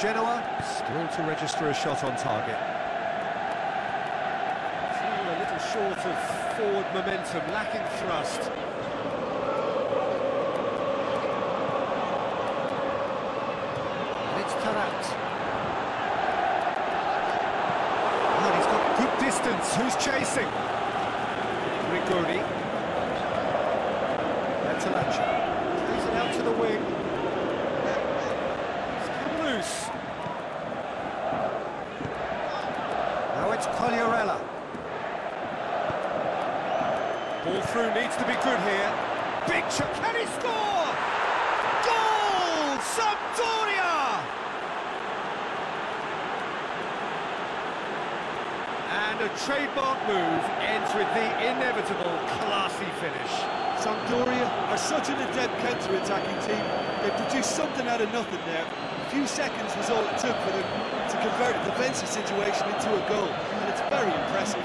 Genoa still to register a shot on target. Still a little short of forward momentum, lacking thrust. And it's Taarabt. And he's got good distance. Who's chasing? Rigoni. Bertolacci. Plays it out to the wing. Loose. Now. Ball through needs to be good here. Big shot. Can he score? Goal! Sampdoria! And a trademark move ends with the inevitable classy finish. Sampdoria are such an adept counter-attacking team. They produced something out of nothing there. A few seconds was all it took for them to convert a defensive situation into a goal, and it's very impressive.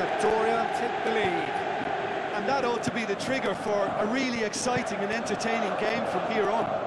Sampdoria take the lead. And that ought to be the trigger for a really exciting and entertaining game from here on.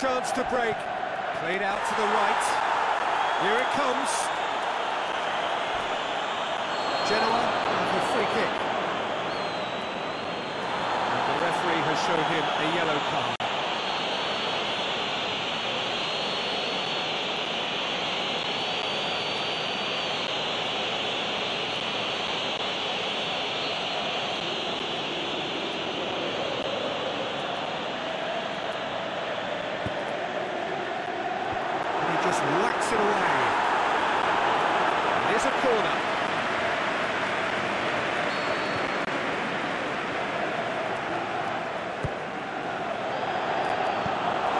Chance to break. Played out to the right. Here it comes. Genoa have a free kick. And the referee has shown him a yellow card. And he just whacks it away. Here's a corner.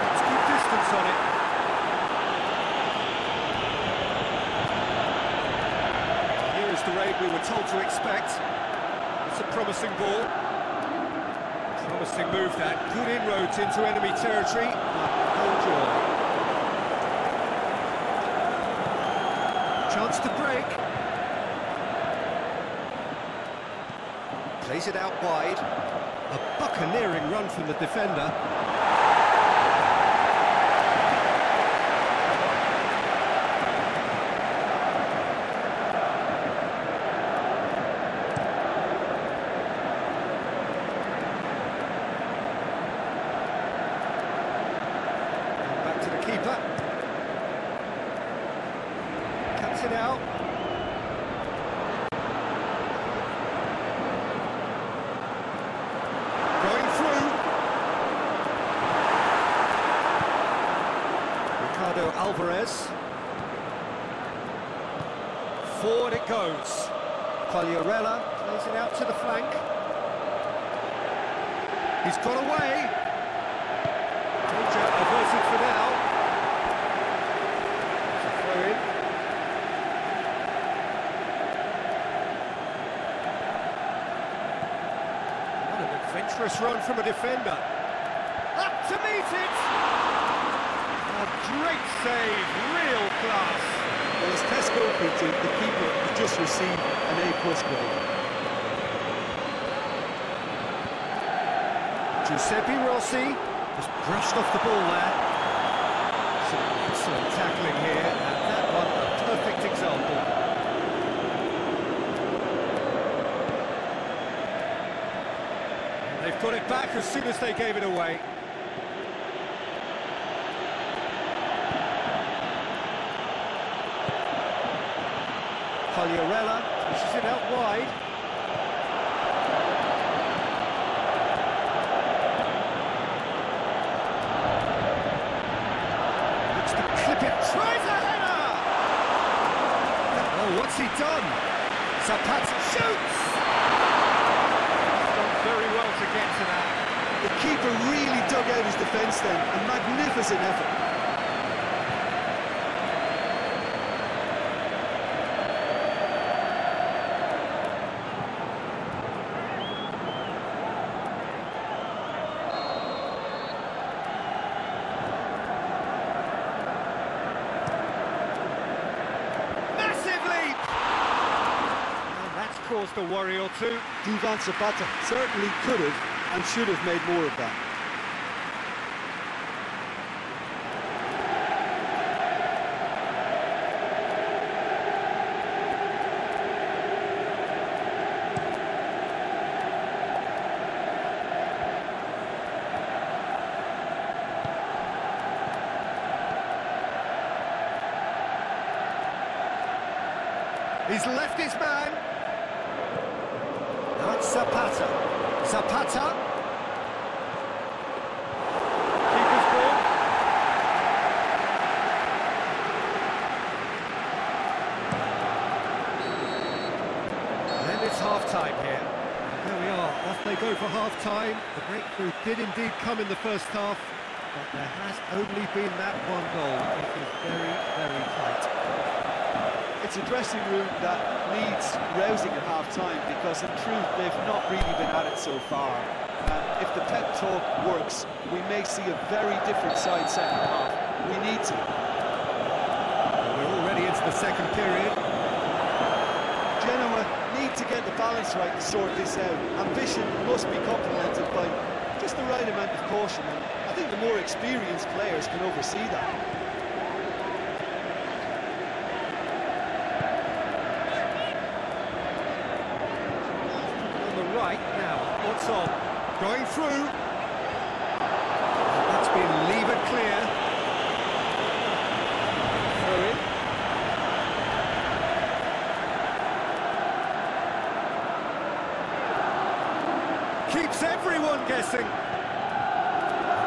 Let's keep distance on it. Here is the raid we were told to expect. It's a promising ball. Promising move that. Good inroads into enemy territory. But no joy. Chance to break. Plays it out wide. A buccaneering run from the defender. Back to the keeper. Cuts it out. Going through. Ricardo Alvarez. Forward it goes. Quagliarella plays it out to the flank. He's got away. Danger averted for now. In. What an adventurous run from a defender. Up to meet it! A great save. Put it, the keeper has just received an A-plus grade. Giuseppe Rossi has brushed off the ball there. Some excellent tackling here, and that one a perfect example. They've got it back as soon as they gave it away. Quagliarella pushes it out wide. Looks to clip it, tries a header! Oh, what's he done? Zapata shoots! Done very well to get to that. The keeper really dug out his defence then, a magnificent effort. Massive leap! And that's caused a worry or two. Duvan Zapata certainly could have and should have made more of that. He's left his man. Now it's Zapata. Zapata. Keeper's ball. Then it's half-time here. There we are, off they half-time. The breakthrough did indeed come in the first half, but there has only been that one goal. It is very, very tight. It's a dressing room that needs rousing at half-time because in truth they've not really been at it so far. And if the pep talk works, we may see a very different side second half. We need to. We're already into the second period. Need to get the balance right to sort this out. Ambition must be complemented by just the right amount of caution, and I think the more experienced players can oversee that. On the right now, what's on? Going through. That's been levered clear. Keeps everyone guessing.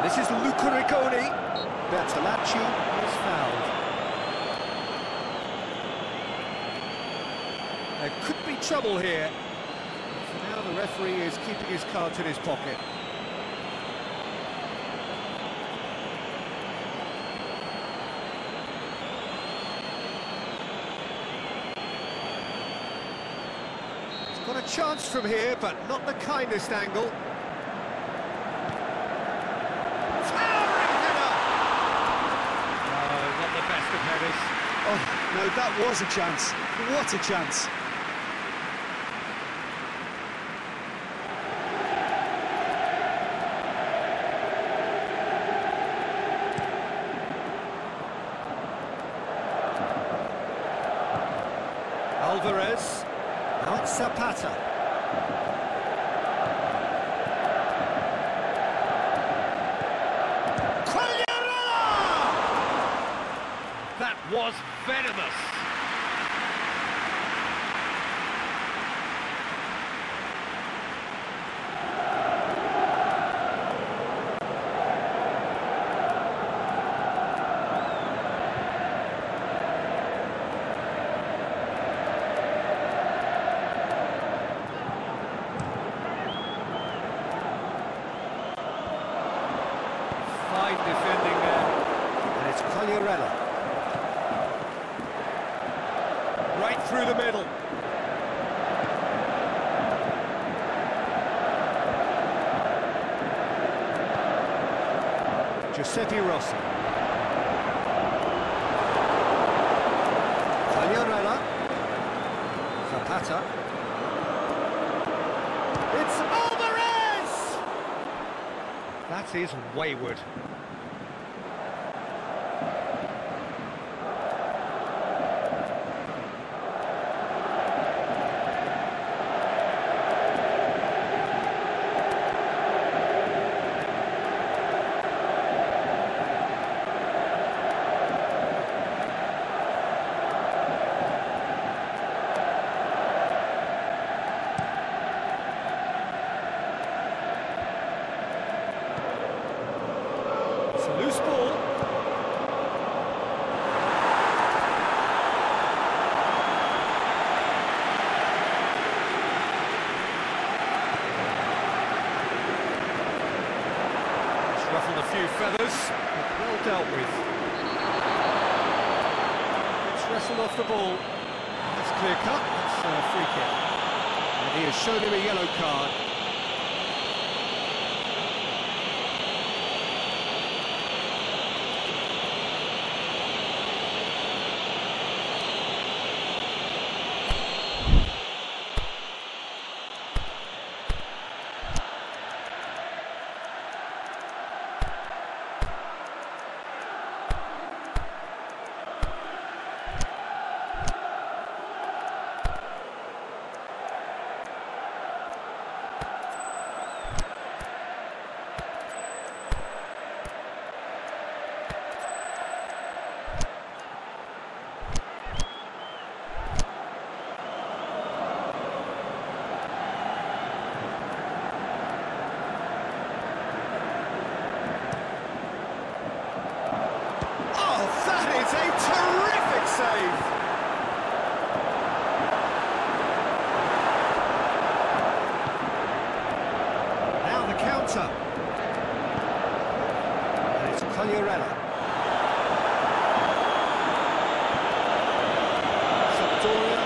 This is Luca Rigoni. Bertolacci is fouled. There could be trouble here. Now, the referee is keeping his cards in his pocket. Chance from here, but not the kindest angle. Towering header! Oh, not the best of headers. Oh, no, that was a chance. What a chance. Alvarez. Now it's Zapata. Quagliarella! That was venomous. Fine defending there. And it's Quagliarella. Right through the middle. Giuseppe Rossi. Quagliarella. Zapata. It's Alvarez! That is wayward. It's Sampdoria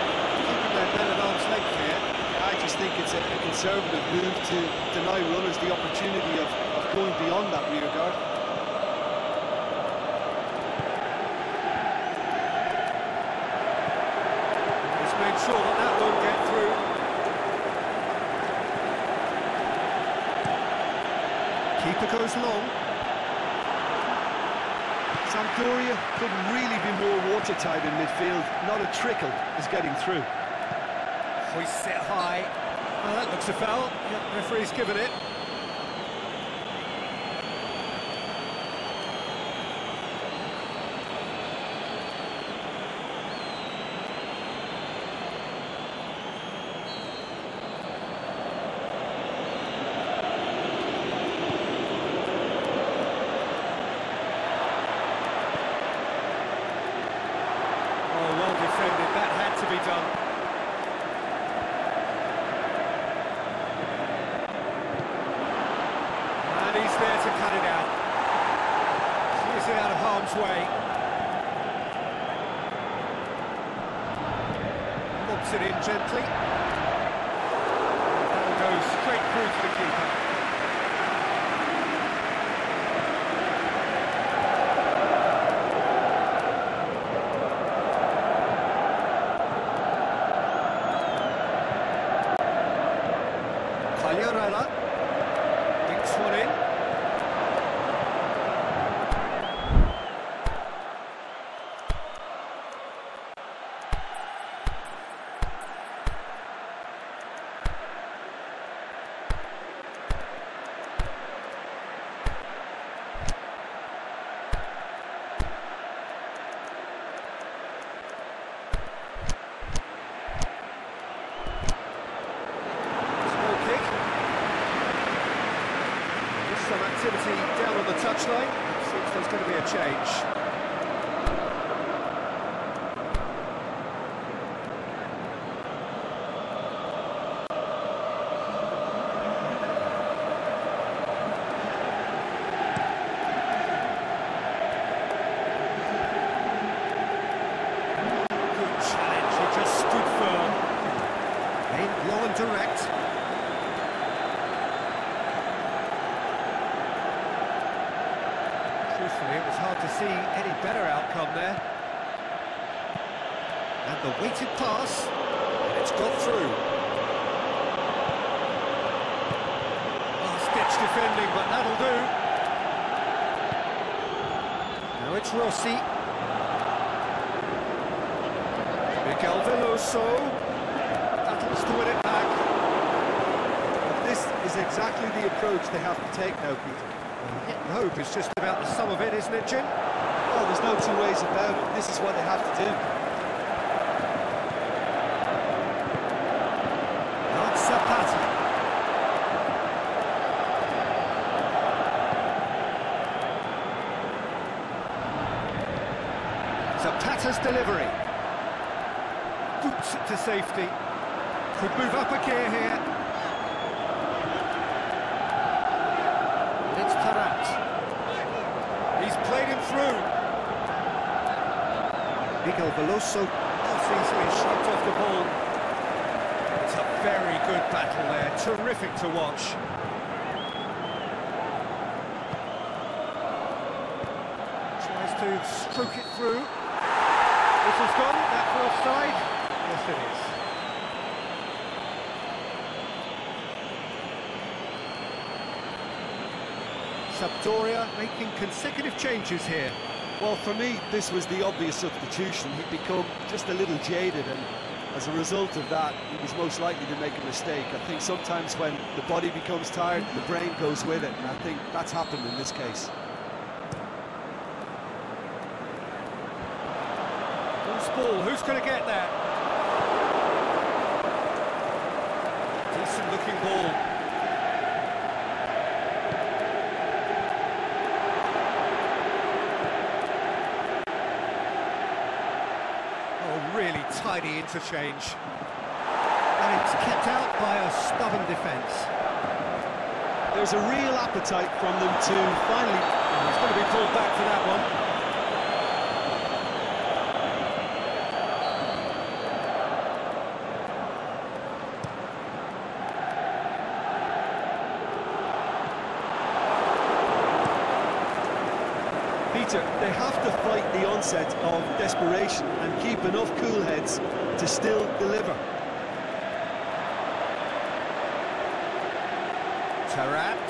keeping their men at arm's length here. I just think it's a, a conservative move to deny runners the opportunity of, of going beyond that rear guard. Made sure that that won't get through. Keeper goes long. Sampdoria could really be more watertight in midfield. Not a trickle is getting through. Hoists it high. Well, that looks a foul. Yep, referee's given it. Approach they have to take now, Peter. The hope is just about the sum of it, isn't it, Jim? Oh, there's no two ways about it. This is what they have to do. Not Zapata. Zapata's delivery. Boots it to safety. Could move up a gear here. And It's Taarabt. He's played him through. Miguel Veloso not easily shrugged off the ball. It's a very good battle there, terrific to watch. Tries to stroke it through. This has gone, that for offside? Yes, it is. Sampdoria making consecutive changes here. Well, for me, this was the obvious substitution. He'd become just a little jaded, and as a result of that, he was most likely to make a mistake. I think sometimes when the body becomes tired, the brain goes with it, and I think that's happened in this case. Loose ball, who's going to get that? Decent looking ball. Oh, really tidy interchange. And it's kept out by a stubborn defence. there's a real appetite from them to finally... He's going to be pulled back for that one. Peter, they have to fight the onset of desperation and keep enough cool heads to still deliver. Taarabt.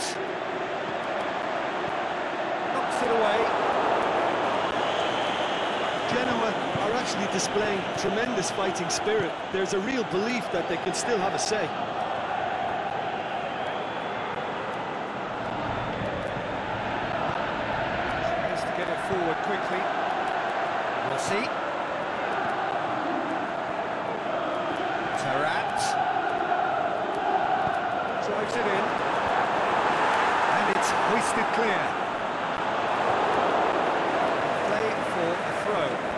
Knocks it away. Genoa are actually displaying tremendous fighting spirit. There's a real belief that they can still have a say. forward quickly. We'll see. Taarabt. Drives it in. And it's hoisted clear. Play for a throw.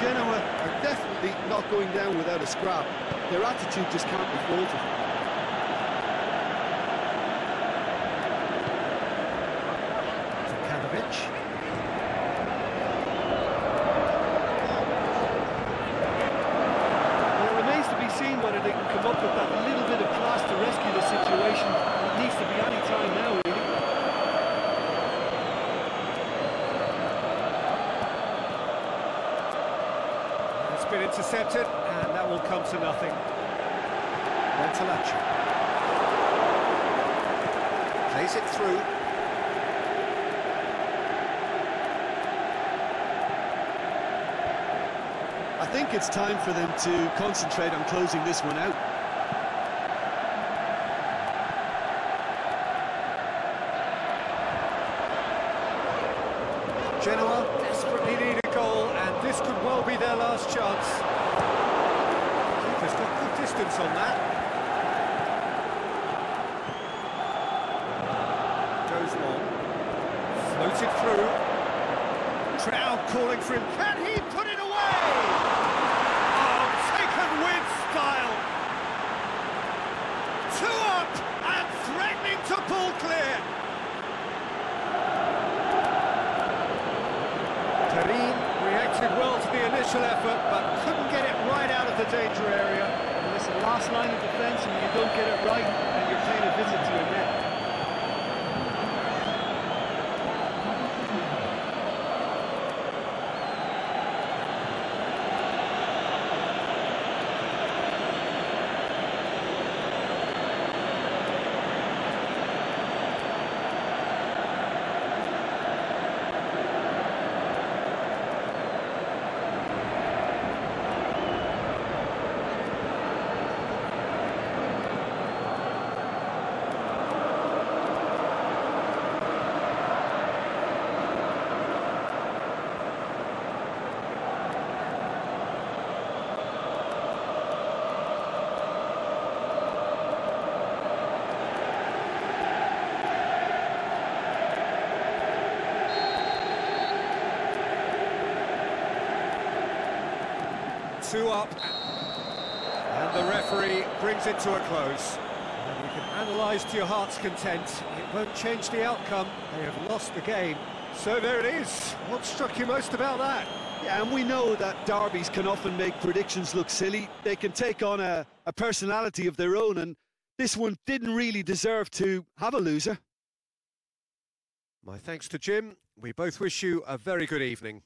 Genoa are definitely not going down without a scrap. Their just can't be faulted. Kanovic. Well, it remains to be seen whether they can come up with that little bit of class to rescue the situation. It needs to be any time now, really. It's been intercepted, and that will come to nothing. Montelacci. Plays it through. I think it's time for them to concentrate on closing this one out. Genoa desperately need a goal, and this could well be their last chance. Keeper's got good distance on that. Goes long. Floated through. Crowd calling for him. Can he put it away? Oh, taken with style. Two up and threatening to pull clear. reacted well to the initial effort, but couldn't get it right out of the danger area. And listen, last line of defence, and you don't get it right, and you're paying a visit to your net. Two up. And the referee brings it to a close. And you can analyse to your heart's content. It won't change the outcome. They have lost the game. So there it is. What struck you most about that? Yeah, and we know that derbies can often make predictions look silly. They can take on a, a personality of their own, and this one didn't really deserve to have a loser. My thanks to Jim. We both wish you a very good evening.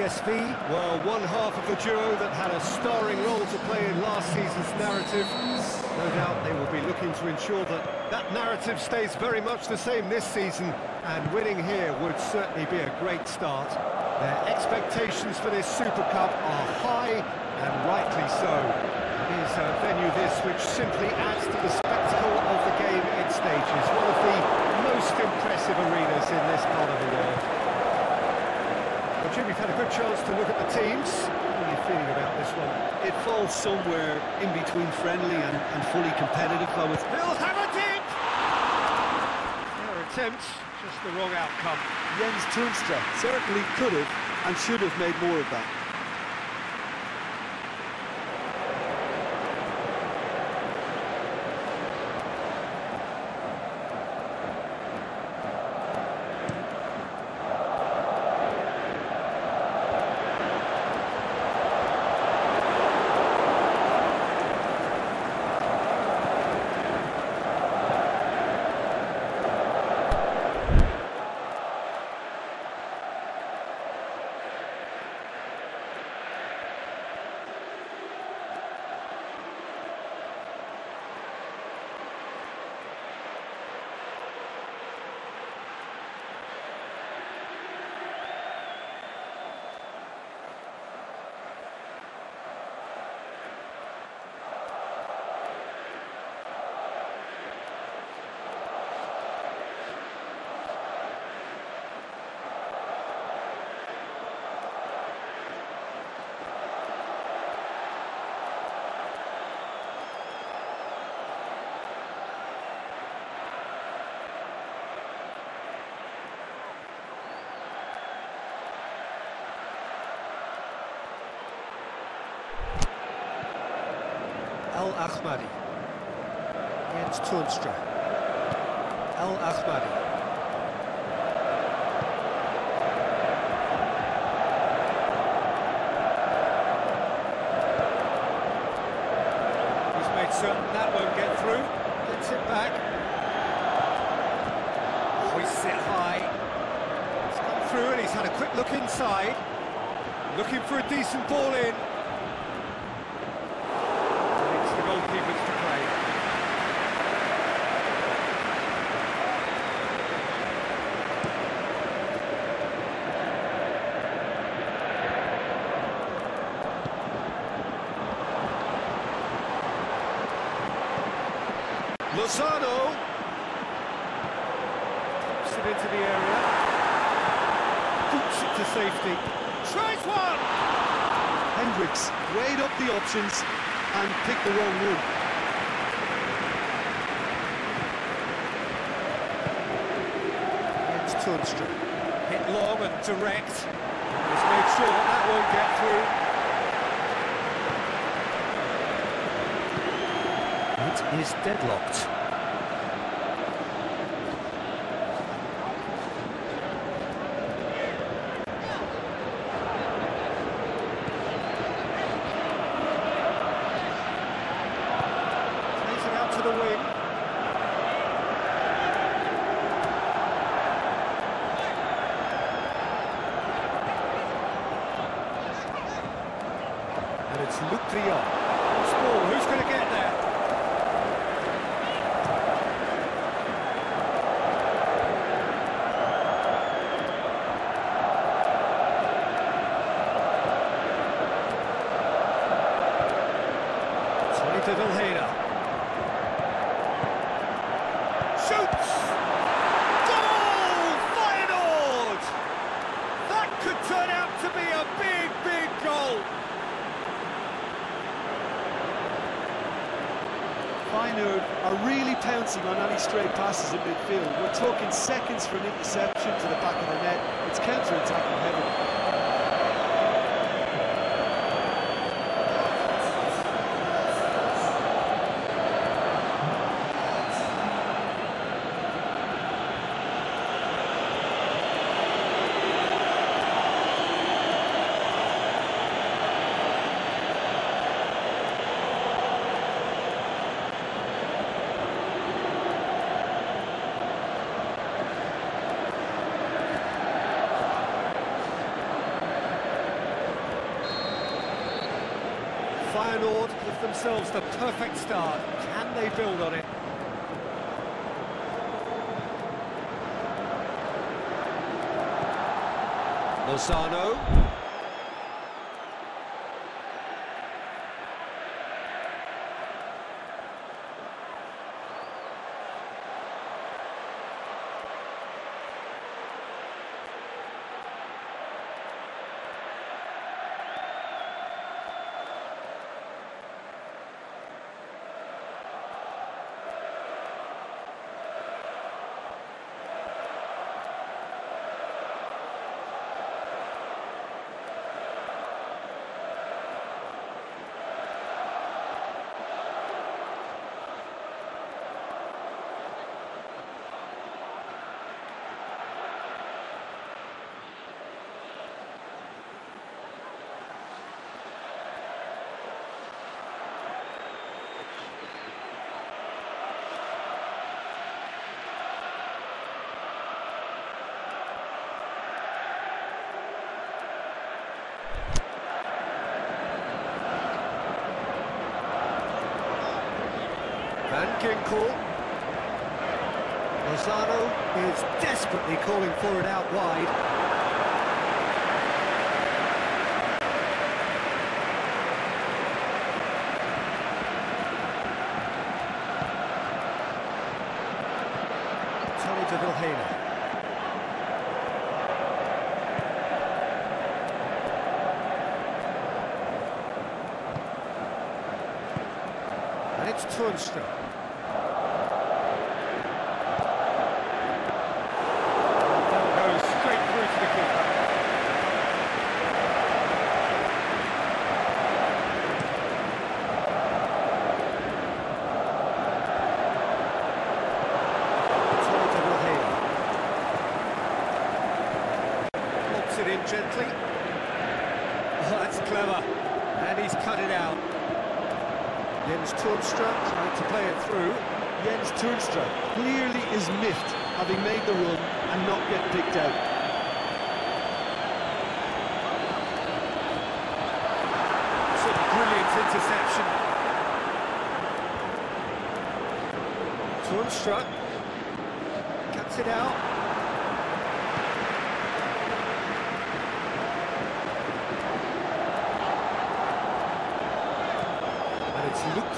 PSV, well, one half of the duo that had a starring role to play in last season's narrative. No doubt they will be looking to ensure that that narrative stays very much the same this season, and winning here would certainly be a great start. Their expectations for this Super Cup are high, and rightly so. It is a venue this which simply adds to the spectacle of the game it stages, one of the most impressive arenas in this part of the world. Jim, you've had a good chance to look at the teams. How are you feeling about this one? It falls somewhere in between friendly and, and fully competitive. I would... He'll have a dip! Their attempt, just the wrong outcome. Jens Toornstra certainly could have and should have made more of that. El Ahmadi. El Ahmadi. He's made certain that won't get through. Gets it back. Hoists it high. He's come through and he's had a quick look inside. Looking for a decent ball in. It's the goalkeepers to play. Lozano. Taps it into the area. Boots it to safety. Tries one! Hendrix weighed up the options and picked the wrong one. Toornstra. Hit long and direct. He's made sure that that won't get through. It is deadlocked. Plays it out to the wing. And it's Luc Trion. Lost ball, who's going to get there? Tony de Vilhena. Shoots! Goal! Feyenoord! That could turn out to be a big, big goal. Feyenoord are really pouncing on any stray passes in midfield. We're talking seconds from interception to the Feyenoord give themselves the perfect start. Can they build on it? Lozano. Van Ginkel. Lozano is desperately calling for it out wide. Tony de Vilhena. And it's Toornstra. Ball goes straight through to the keeper. Tony de Vilhena. Lobs it in gently. Oh, that's clever. And he's cut it out. Jens Toornstra trying to play it through. Jens Toornstra clearly is miffed having made the run and picked out. Brilliant interception. Toornstra cuts it out. And it's Luc.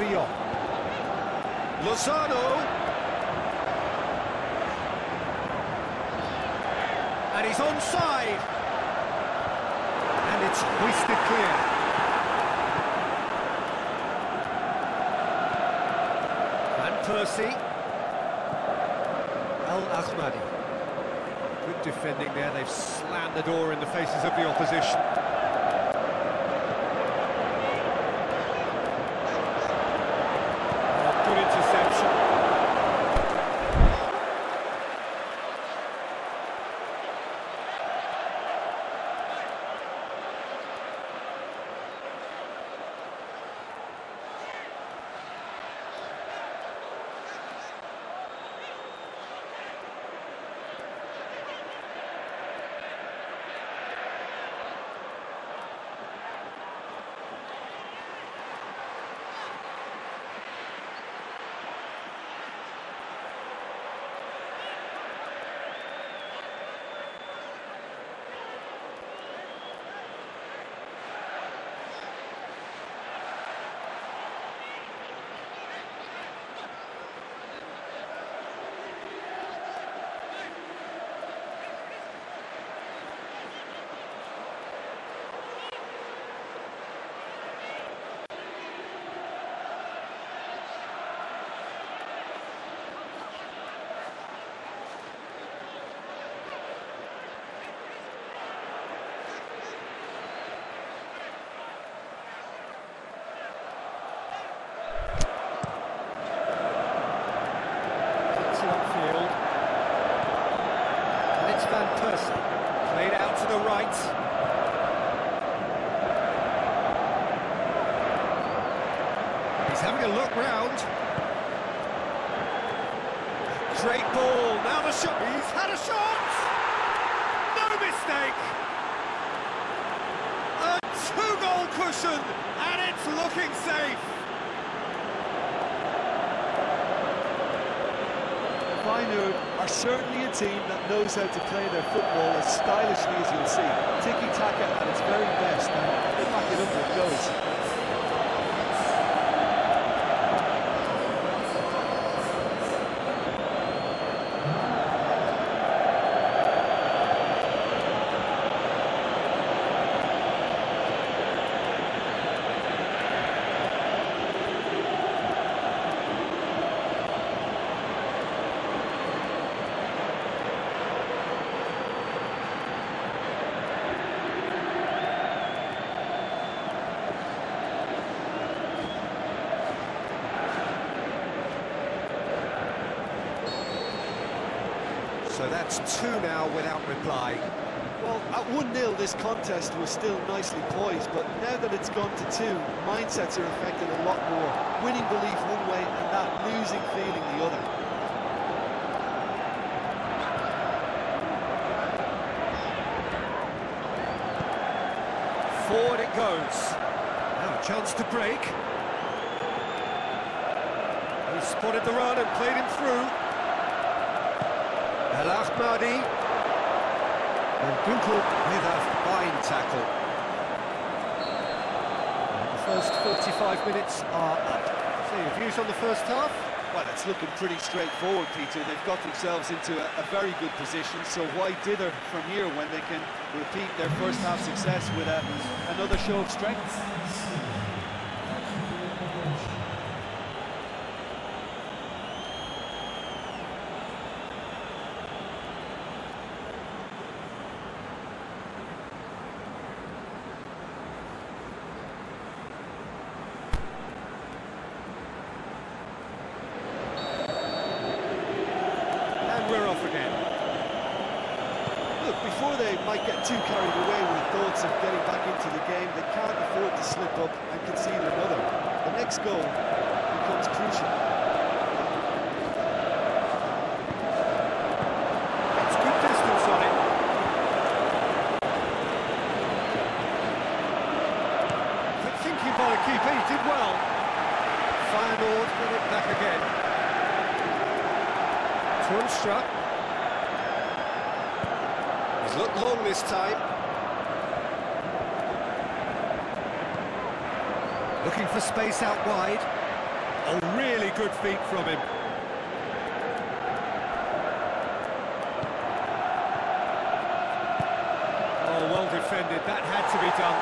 Lozano. And he's onside. And it's hoisted clear. Van Persie. El Ahmadi. Good defending there. They've slammed the door in the faces of the opposition. Team that knows how to play their football as stylishly as you'll see. Tiki-taka at its very best, and they back it up with goals. So that's two now without reply. Well, at 1-0 this contest was still nicely poised, but now that it's gone to two, mindsets are affected a lot more. Winning belief one way and that losing feeling the other. Forward it goes. Now a chance to break. He spotted the run and played him through. Ahmadi. Van Ginkel with a fine tackle. The first 45 minutes are up. So your views on the first half? Well, it's looking pretty straightforward, Peter. They've got themselves into a, a, very good position, so why dither from here when they can repeat their first half success with a, another show of strength? we're off again. Look, before they might get too carried away with thoughts of getting back into the game, they can't afford to slip up and concede another. The next goal becomes crucial. That's good distance on it. Good thinking by the keeper, he did well. Feyenoord get it back again. Struck. He's looked long this time. Looking for space out wide. Oh, really good feet from him. Oh, well defended. That had to be done.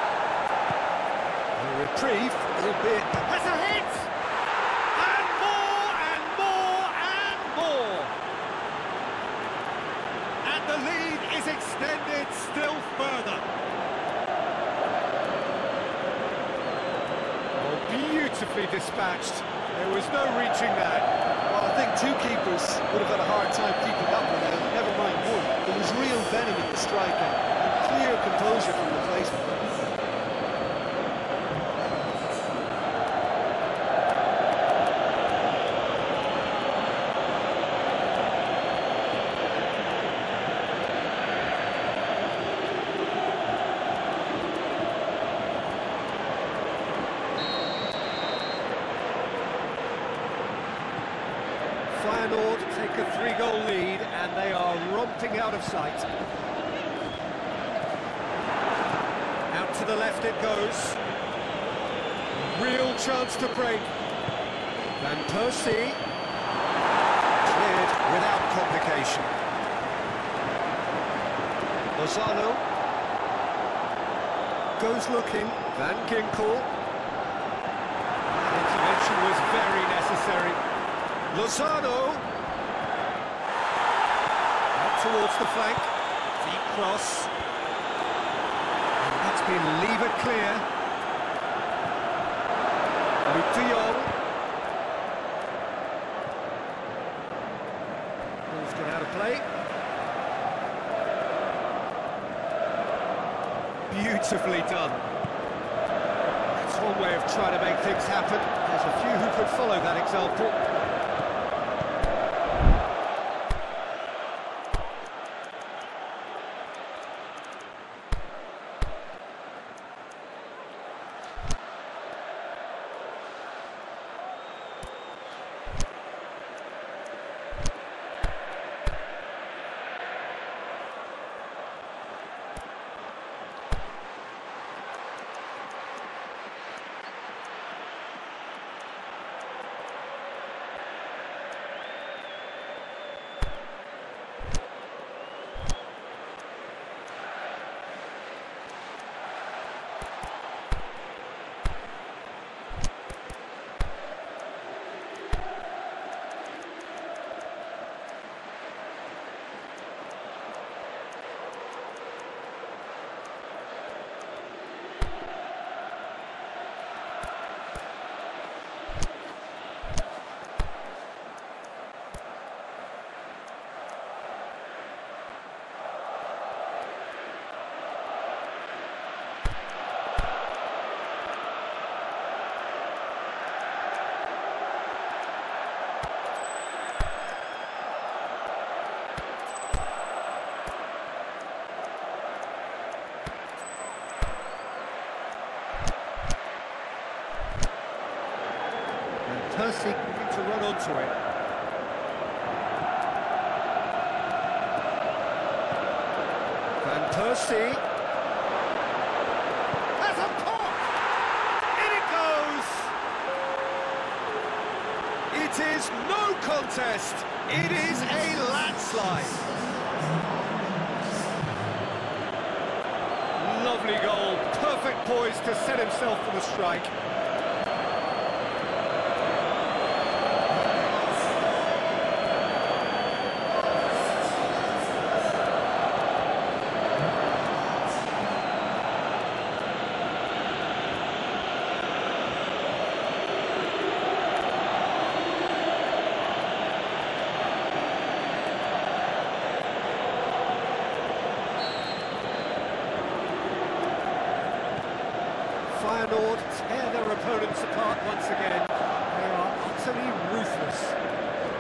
A reprieve, albeit... That's a hit! And more, and more, and more! And the lead is extended still further. Oh, dispatched. There was no reaching that. Well, I think two keepers would have had a hard time keeping up with out, never mind one. There was real venom in the strike and clear composure from the placement. Feyenoord take a three-goal lead and they are out of sight. Out to the left it goes. Real chance to break. Van Persie. Cleared without complication. Lozano. Goes looking. Van Ginkel. Intervention was very necessary. Lozano. Towards the flank. Deep cross. And that's been levered clear. Luuk de Jong. Ball's get out of play. Beautifully done. That's one way of trying to make things happen. There's a few who could follow that example. To it. Van Persie. Has a pop! In it goes! It is no contest. It is a landslide. Lovely goal. Perfect poise to set himself for the strike. Feyenoord tear their opponents apart once again. They are utterly ruthless.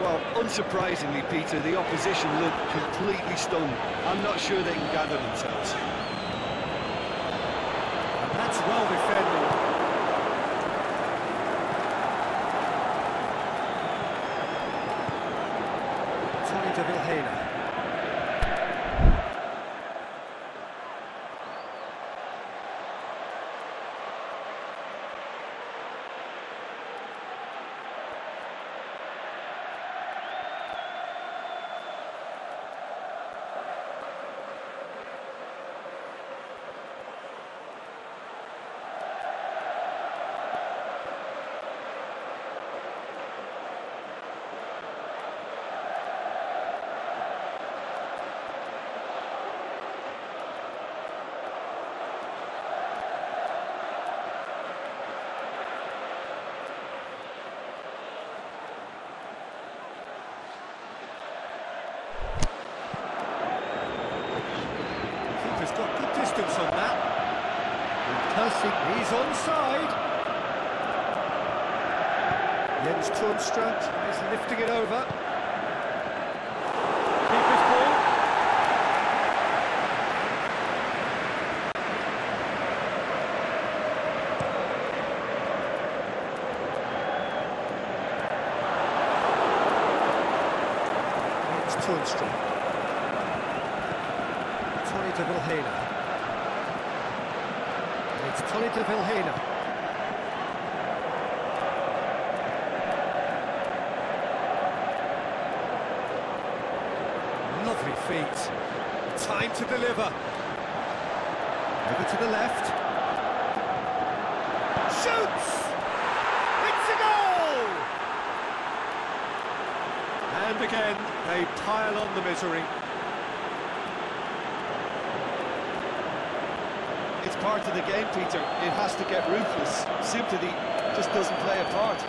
Well, unsurprisingly, Peter, the opposition looked completely stunned. I'm not sure they can gather themselves. And that's well defended. Tony de Vilhena. Keeper's got good distance on that. Van Persie, he's onside. Jens Toornstra is lifting it over. Keeper's ball. Toornstra. Tony de Vilhena. It's Tony de Vilhena. Lovely feet. Time to deliver. Over to the left. Shoots! It's a goal! And again, they pile on the misery. It's part of the game, Peter. It has to get ruthless. Sympathy just doesn't play a part.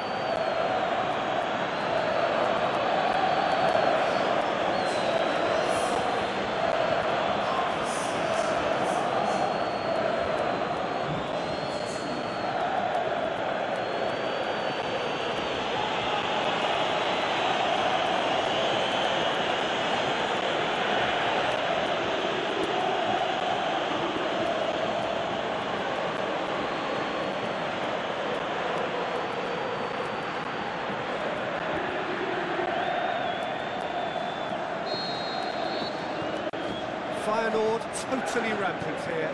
Feyenoord totally rampant here.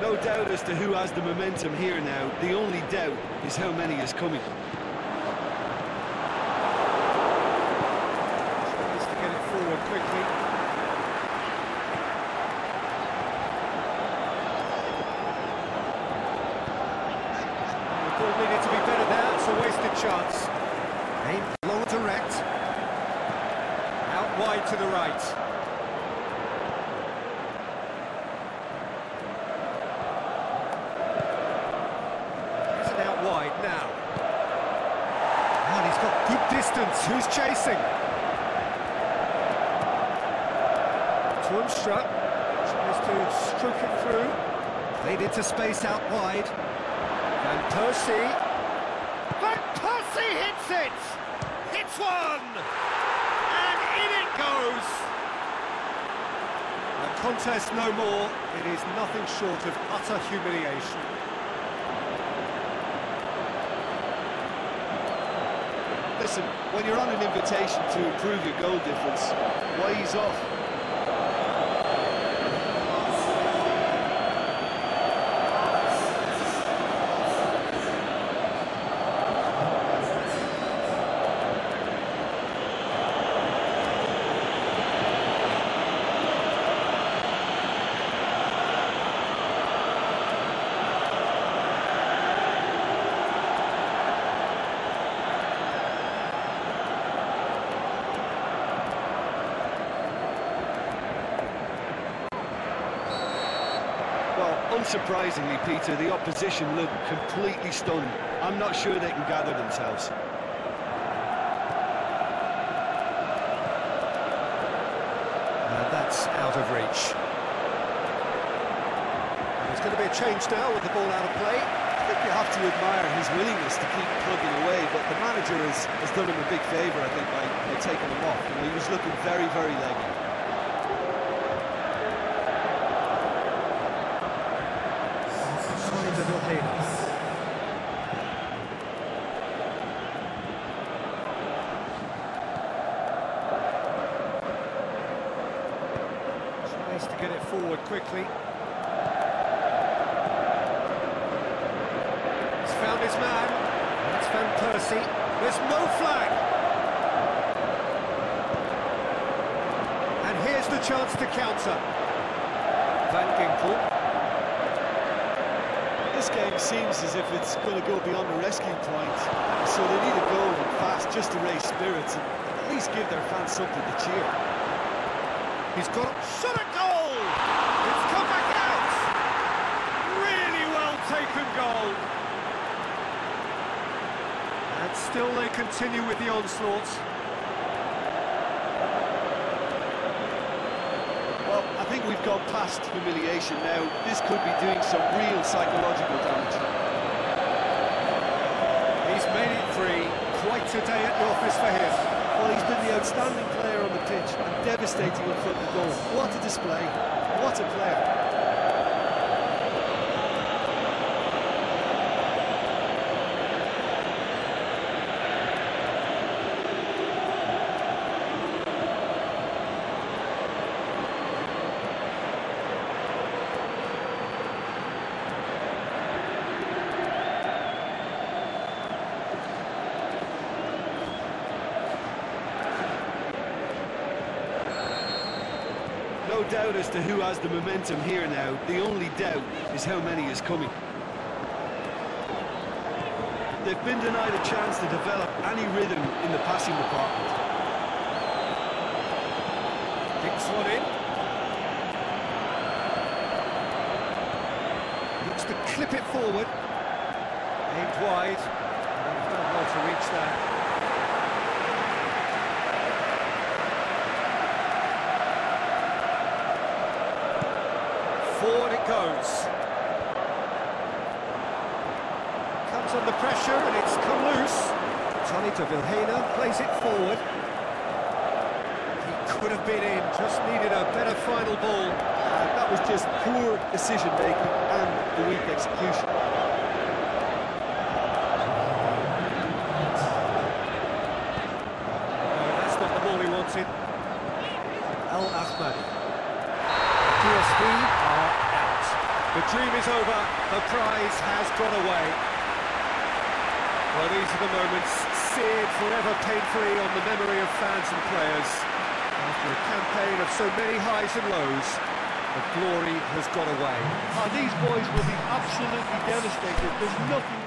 No doubt as to who has the momentum here now. The only doubt is how many is coming. Tries to get it forward quickly. The ball needed to be better there, it's a wasted chance. Aim low direct. Out wide to the right. Is it out wide now? And he's got good distance. Who's chasing? Toornstra tries to stroke it through. Played into space out wide. Van Persie. Van Persie hits it! Hits one! And in it goes! No more. It is nothing short of utter humiliation. listen, when you're on an invitation to improve your goal difference, ease off? Unsurprisingly, Peter, the opposition look completely stunned. I'm not sure they can gather themselves. And that's out of reach. There's going to be a change now with the ball out of play. I think you have to admire his willingness to keep plugging away, but the manager has, has done him a big favour, I think, by, by taking him off. You know, he was looking very, very leggy. Tries to get it forward. He's found his man. That's Van Persie. There's no flag. And here's the chance to counter. Van Ginkel. This game seems as if it's going to go beyond the rescue point, so they need a goal and fast just to raise spirits and at least give their fans something to cheer. He's got shot a goal! It's come back out! Really well taken goal. And still they continue with the onslaught. Well, I think we've gone past humiliation now. This could be doing some real psychological damage. He's made it three. Quite a day at the office for him. Well, he's been the outstanding player on the pitch and devastating in front of goal. What a display. What a player. Doubt as to who has the momentum here now. The only doubt is how many is coming. They've been denied a chance to develop any rhythm in the passing department. Kicks one in. Looks to clip it forward. Aimed wide. And he's done well to reach that. Forward it goes. Comes under pressure and it's come loose. Tony to Vilhena, plays it forward. He could have been in, just needed a better final ball. That was just poor decision making and the weak execution. No, that's not the ball he wanted. El Ahmadi. QSV are out. The dream is over. The prize has gone away. Well, these are the moments seared forever painfully on the memory of fans and players. After a campaign of so many highs and lows, the glory has gone away. Oh, these boys will be absolutely devastated. There's nothing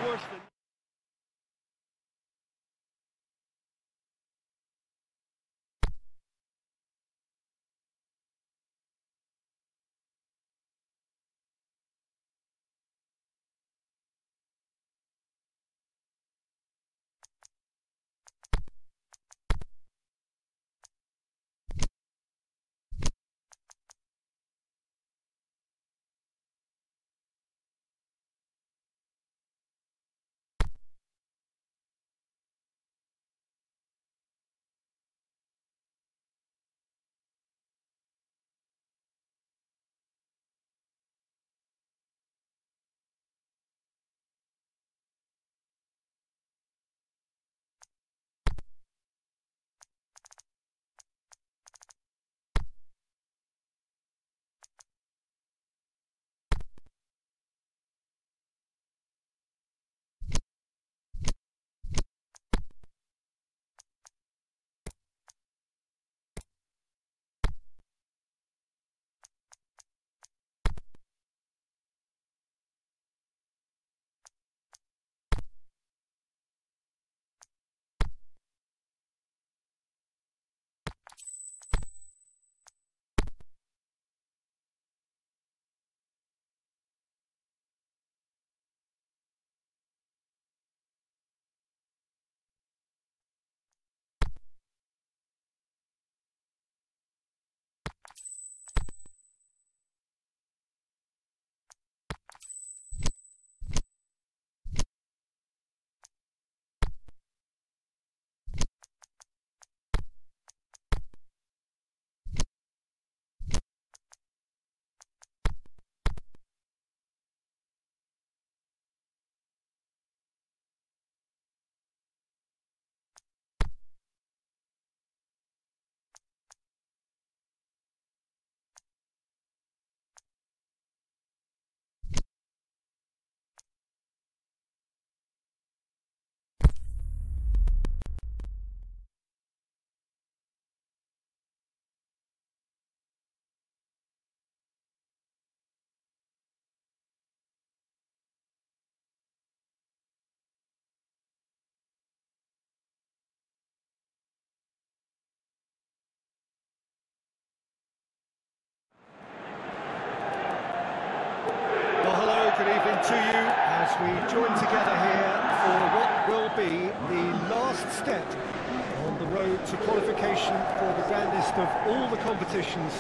for the grandest of all the competitions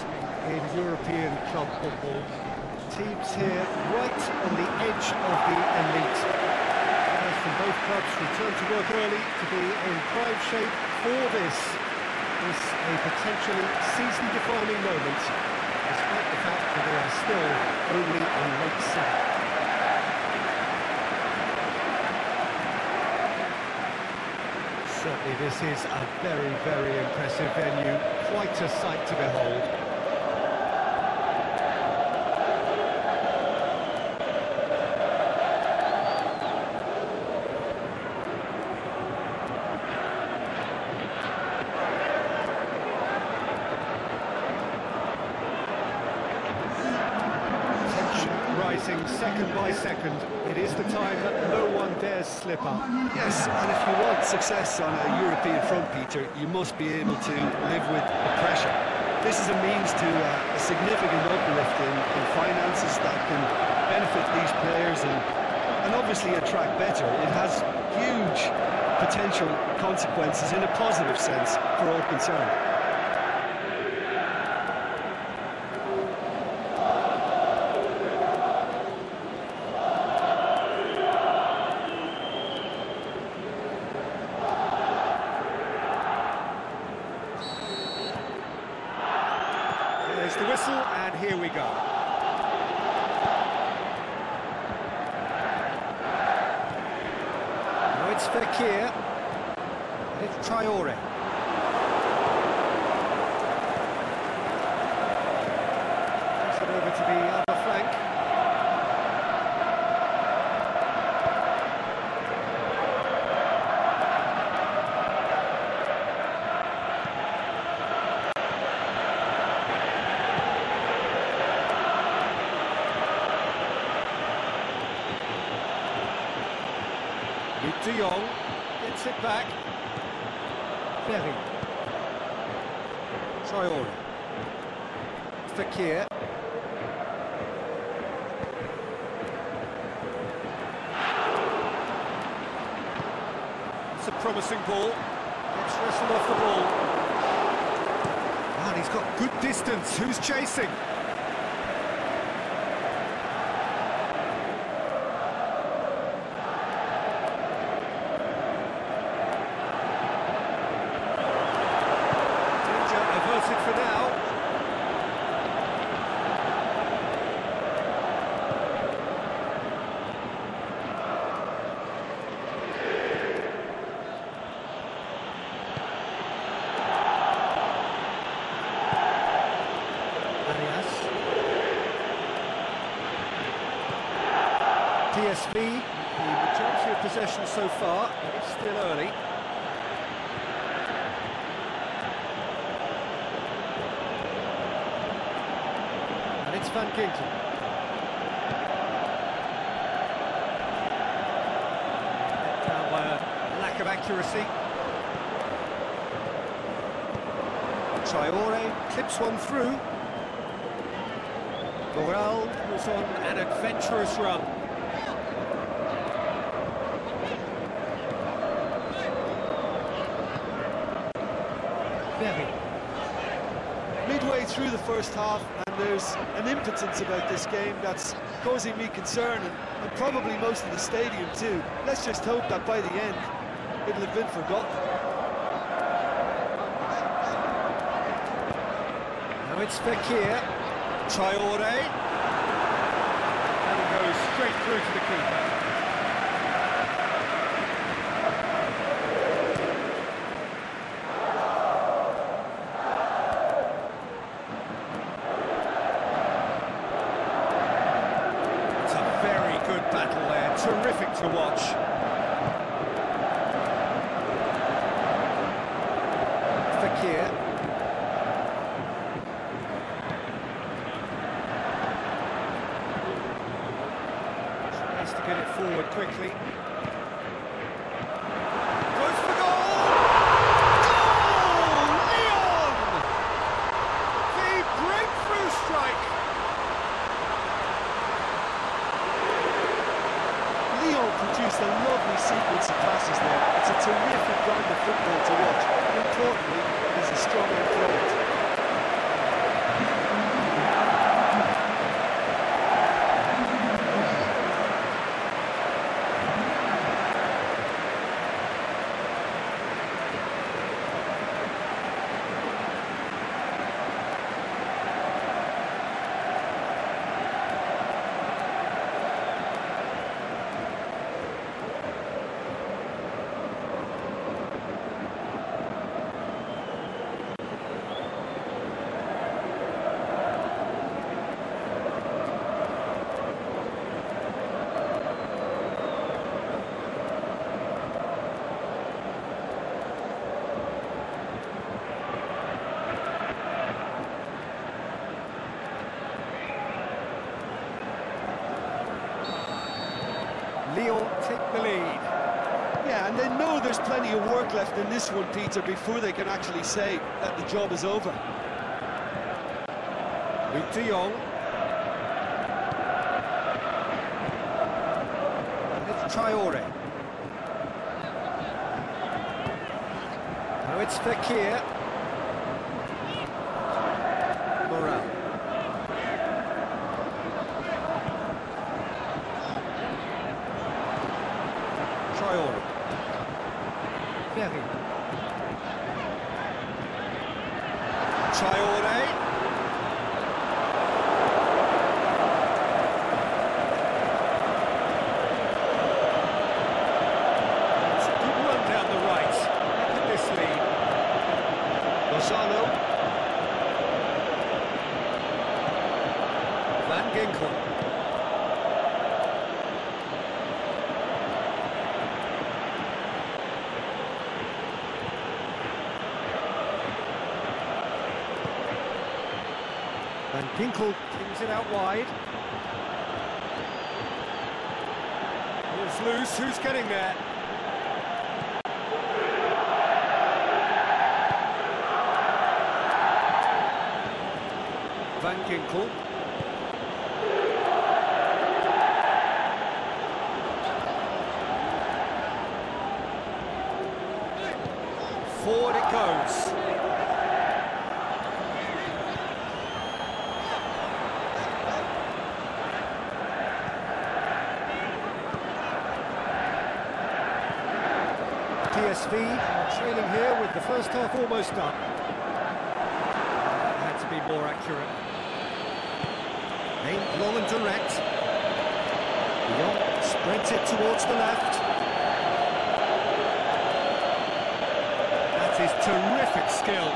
in European club football. Teams here right on the edge of the elite. Players from both clubs return to work early to be in prime shape for this. This a potentially season-defining moment, despite the fact that they are still only on late seven. Certainly this is a very, very impressive venue, quite a sight to behold. second by second. It is the time that no one dares slip up. Yes, and if you want success on a European front, Peter, you must be able to live with the pressure. This is a means to uh, a significant uplift in, in finances that can benefit these players and, and obviously attract better. It has huge potential consequences in a positive sense for all concerned. So far, it's still early. And it's Van Ginkel. Down by a lack of accuracy. Traore clips one through. Morel was on an adventurous run. Midway through the first half, and there's an impotence about this game that's causing me concern, and, and probably most of the stadium too. Let's just hope that by the end, it'll have been forgotten. Now it's Fekir, Traore, and he goes straight through to the keeper. Terrific to watch. Fekir. Tries to get it forward quickly. produced a lovely sequence of passes there. It's a terrific brand of football to watch. And importantly, he's a strong end product. Lyon take the lead. Yeah, and they know there's plenty of work left in this one, Peter, before they can actually say that the job is over. Luuk de Jong. It's Traore. Now it's Fekir. Morel. Traore. Ferri. Traore. It's a good run down the right. Look at this lead. Lozano, Van Ginkel. Van Ginkel kings it out wide. Ball's loose, who's getting there? Van Ginkel. Forward it goes. PSV trailing here with the first half almost done. Had to be more accurate. Aimed long and direct. Lyon spreads it towards the left. That is terrific skill.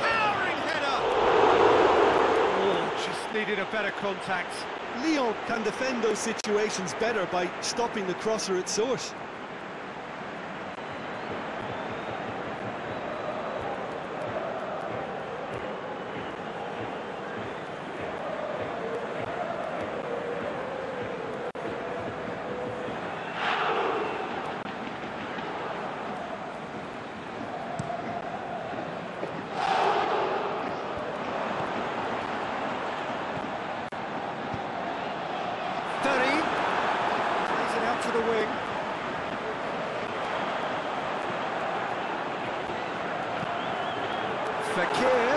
Towering header! Oh, just needed a better contact. Lyon can defend those situations better by stopping the crosser at source. Derry plays it out to the wing. Fekir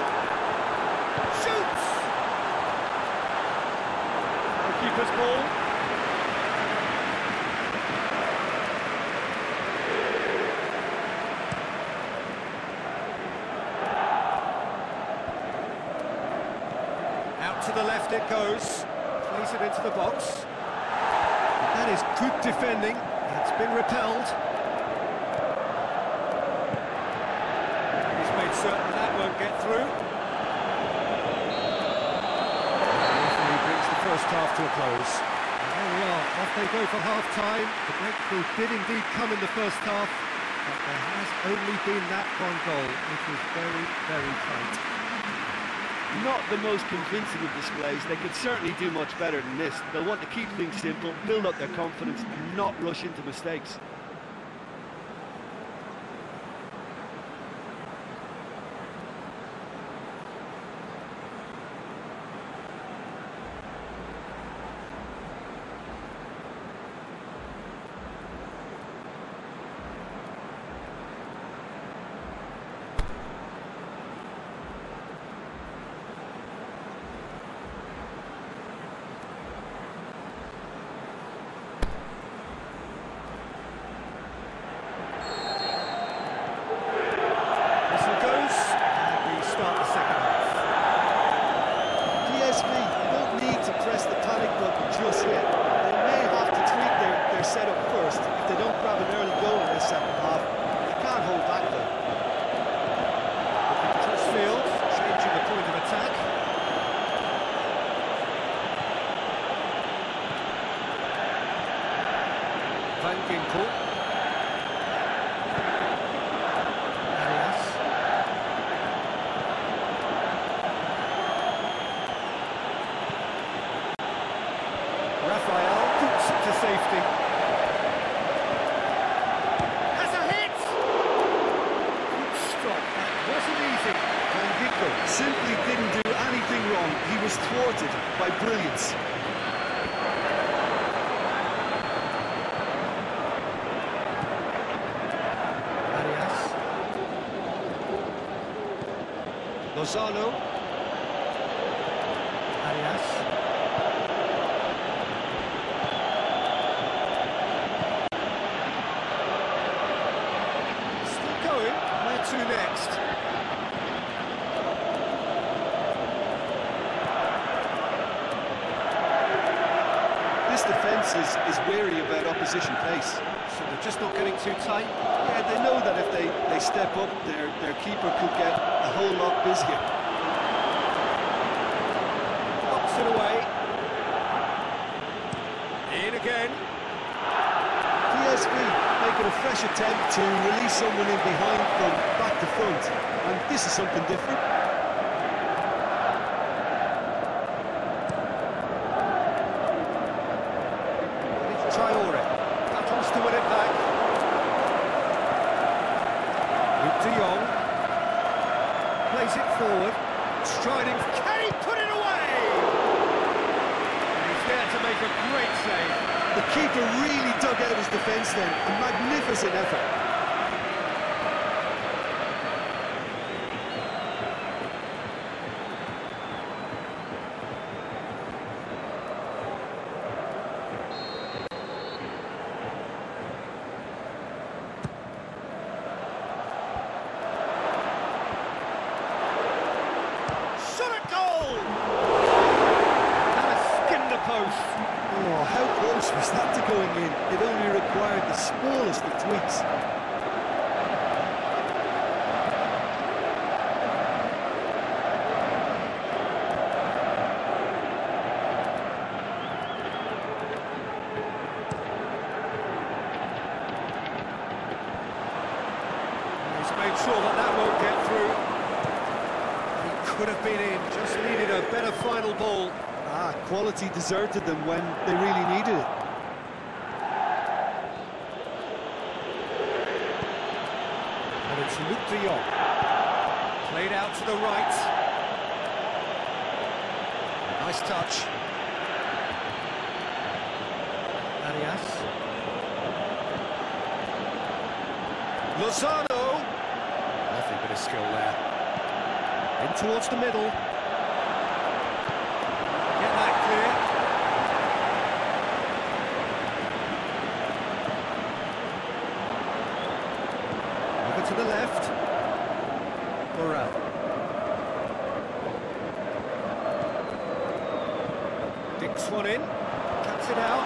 shoots. The keeper's ball. Out to the left it goes. Plays it into the box. That is good defending. It's been repelled. He's made certain that won't get through. Referee brings the first half to a close. And there we are, off they go for half-time. The breakthrough did indeed come in the first half, but there has only been that one goal. It was very, very tight. Not the most convincing of displays. They could certainly do much better than this. They'll want to keep things simple, build up their confidence, and not rush into mistakes. Van Ginkel. Arias. Rafael puts it to safety. Has a hit! Good stop. That wasn't easy. Van Ginkel. Simply didn't do anything wrong. He was thwarted by brilliance. Arias. Lozano. Arias. Still going. Where to next? This defence is, is wary about opposition pace. So they're too tight. Yeah, they know that if they, they step up, their, their keeper could get a whole lot busier. Knocks it away. In again. PSV making a fresh attempt to release someone in behind from back to front. And this is something different. And it's Traore. Battles to win it back. Luuk de Jong. Plays it forward. Striding. Can he put it away? And he's there to make a great save. Really dug out his defence then. A magnificent effort. Shot at goal! And skinned the post. Oh, how close was that to going in? It only required the smallest of tweaks. He's made sure that that won't get through. He could have been in, just needed a better final ball. Ah, quality deserted them when they really needed it. And it's Luuk de Jong. Played out to the right. Nice touch. Arias. Lozano. Nothing but a skill there. In towards the middle. Get that clear. Over to the left. Morel. Dicks one in. Cuts it out.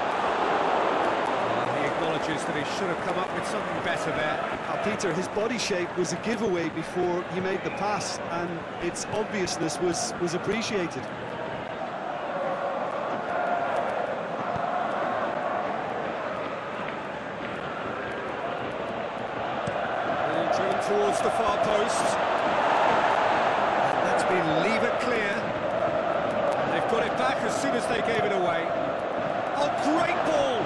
Well, he acknowledges that he should have come up with something better there. His body shape was a giveaway before he made the pass, and its obviousness was, was appreciated. Ball driven towards the far post. And that's been leave it clear. And they've got it back as soon as they gave it away. Oh, great ball!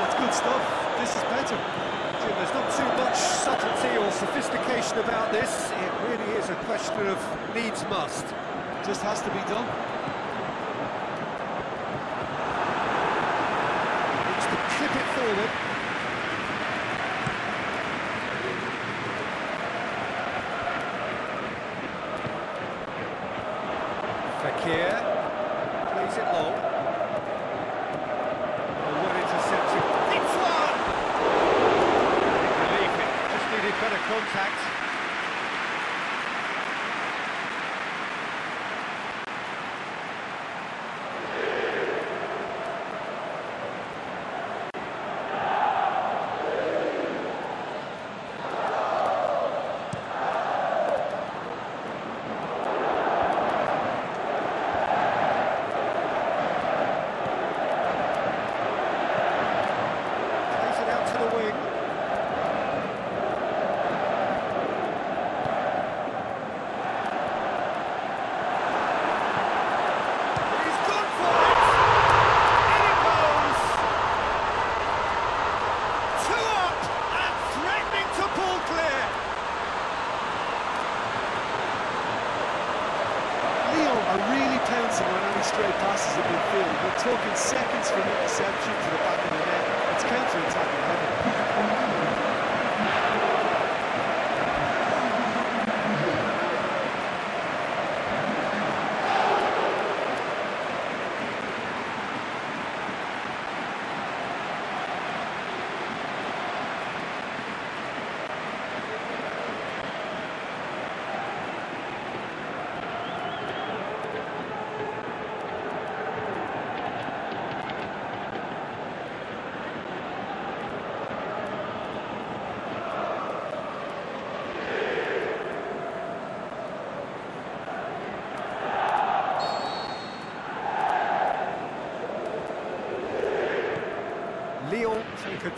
That's good stuff. This is better. Jim, there's not too much subtlety or sophistication about this. It really is a question of needs must. Just has to be done. Clip it forward.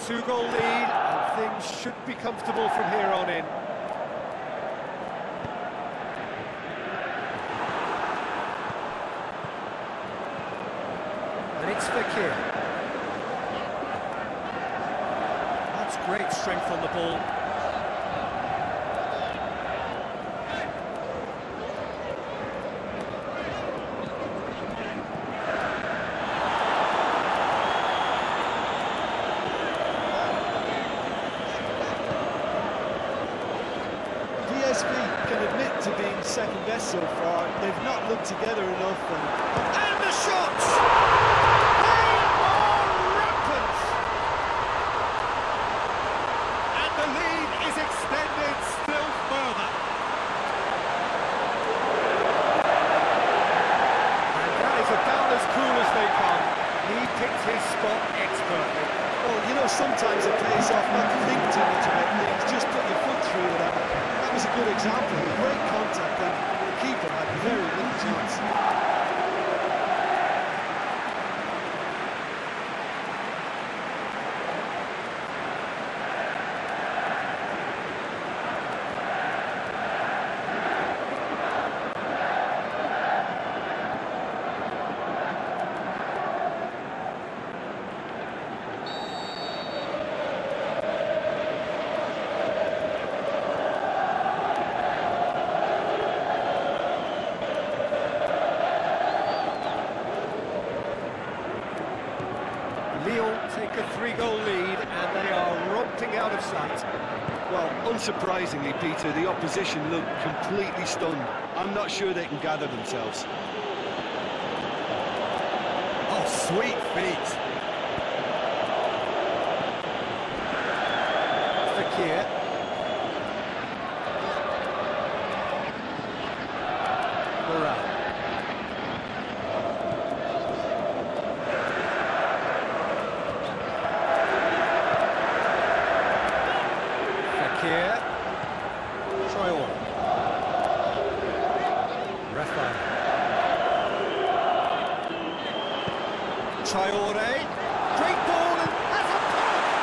Two-goal lead, and things should be comfortable from here on in. And it's Fekir. That's great strength on the ball. PSV can admit to being second best so far. They've not looked together enough. And, And the shots! They are rampant! And the lead is extended still further. And that is about as cool as they come. He picked his spot expertly. well, you know, sometimes it pays off not to think too much about things, just put your foot through it. And that was a good example. Great contact, and the keeper had very little chance. Lyon take a three-goal lead, and they are romping out of sight. Well, unsurprisingly, Peter, the opposition look completely stunned. I'm not sure they can gather themselves. Oh, sweet feet. Fekir. Morel. Fekir. Traore. Rafael. Traore, great ball and has a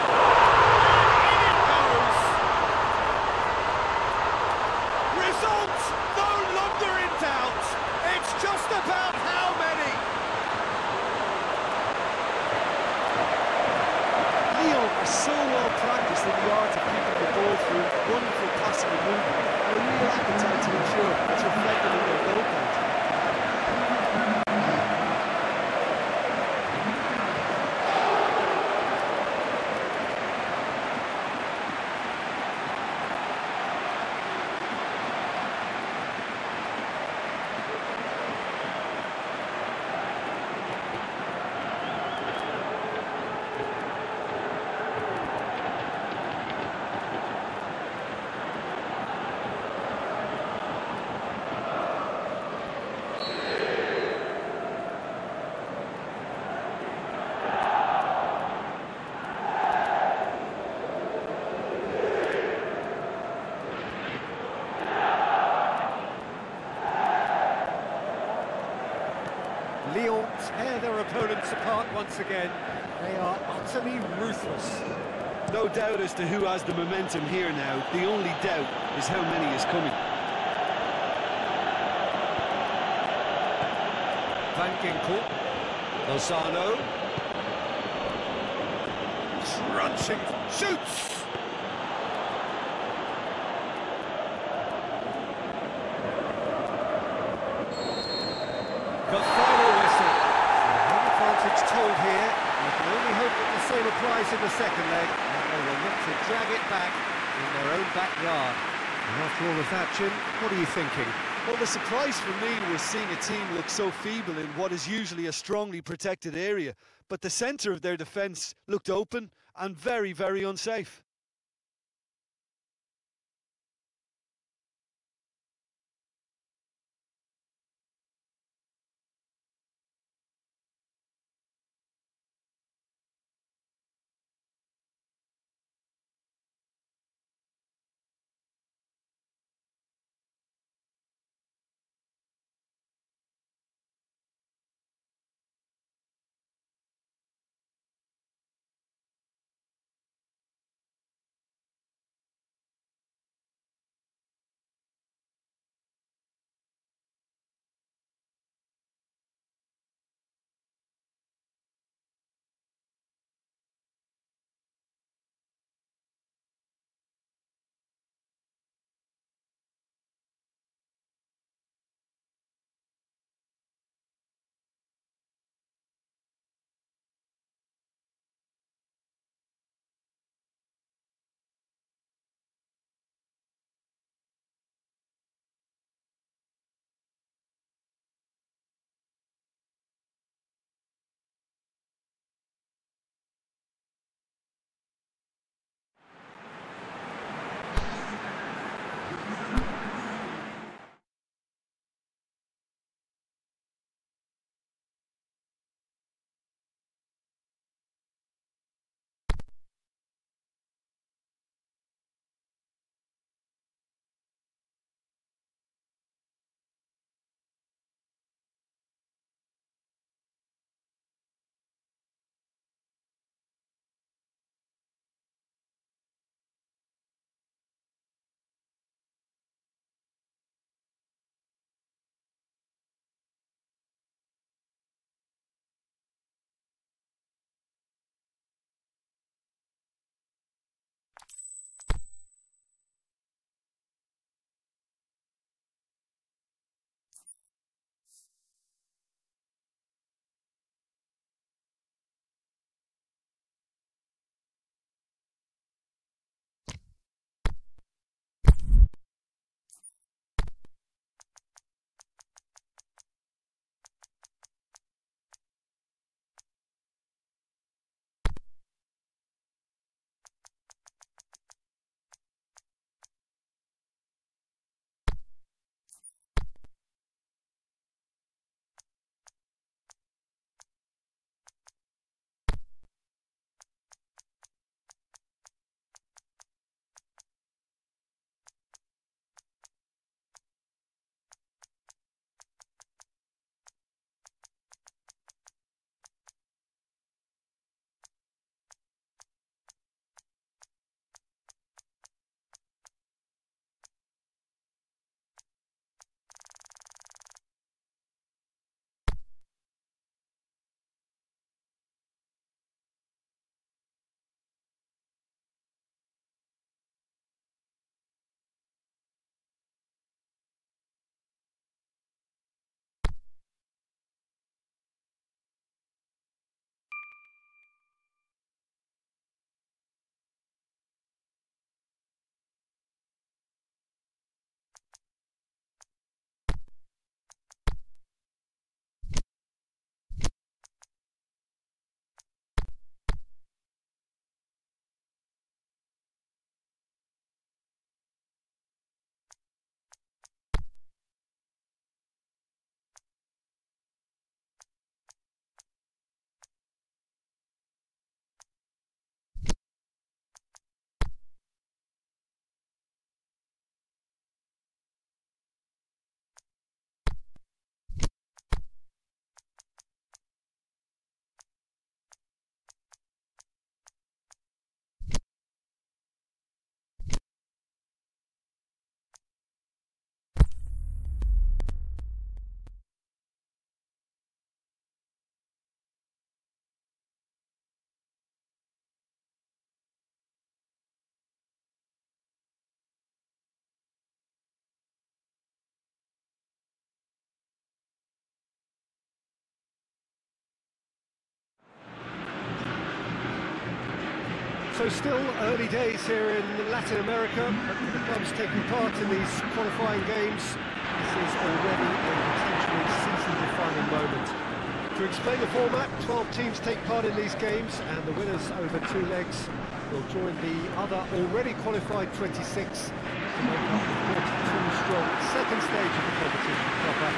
and in it goes. Result no longer in doubt. It's just about how many. Lyon are so well practiced in the art of keeping the ball through wonderful passing and movement, and a real appetite to ensure it's reflected in their goal count. Lyon tear their opponents apart once again. They are utterly ruthless. No doubt as to who has the momentum here now. The only doubt is how many is coming. Van Ginkel. Lozano. Crunching. Shoots! The final whistle. The home advantage told here. You can only hope that the same applies in the second leg. And they will look to drag it back in their own backyard. All of that, Jim, what are you thinking? Well, the surprise for me was seeing a team look so feeble in what is usually a strongly protected area, but the centre of their defence looked open and very, very unsafe. So still early days here in Latin America, but the clubs taking part in these qualifying games, this is already a potentially season-defining moment. To explain the format, 12 teams take part in these games, and the winners over two legs will join the other already qualified 26 to make up the 42-strong second stage of the competition proper.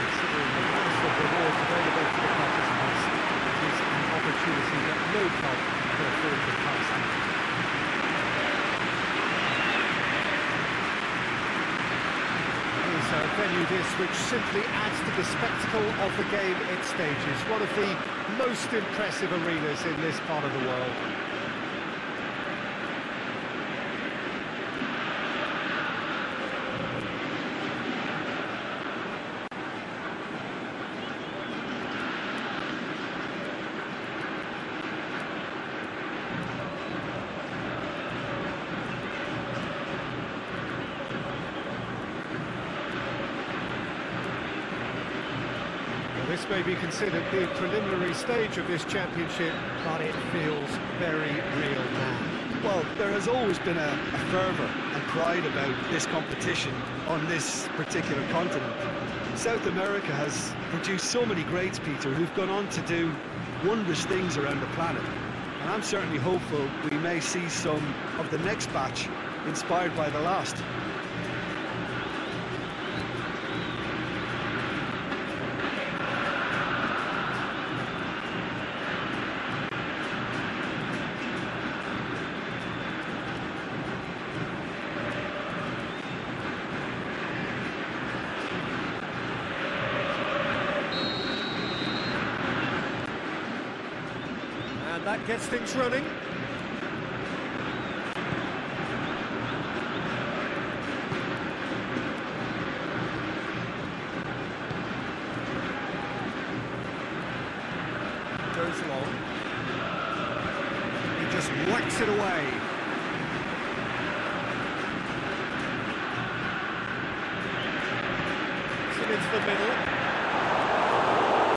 Considering the mass of rewards available to the participants, it is an opportunity that no club can afford to a venue this which simply adds to the spectacle of the game it stages. One of the most impressive arenas in this part of the world. Well, this considered the preliminary stage of this championship, but it feels very real now. Well, there has always been a, a fervour and pride about this competition on this particular continent. South America has produced so many greats, Peter, who've gone on to do wondrous things around the planet. And I'm certainly hopeful we may see some of the next batch inspired by the last. And that gets things running. Goes long. He just whacks it away. It's it into the middle.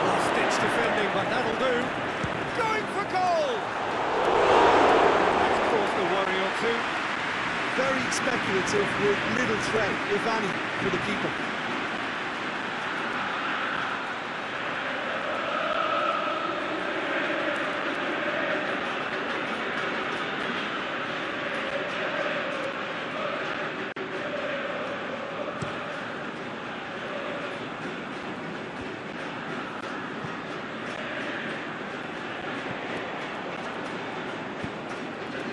Last ditch defending, but that'll do. Going for goal! That's caused a worry or two. Very speculative with little threat, if any, for the keeper.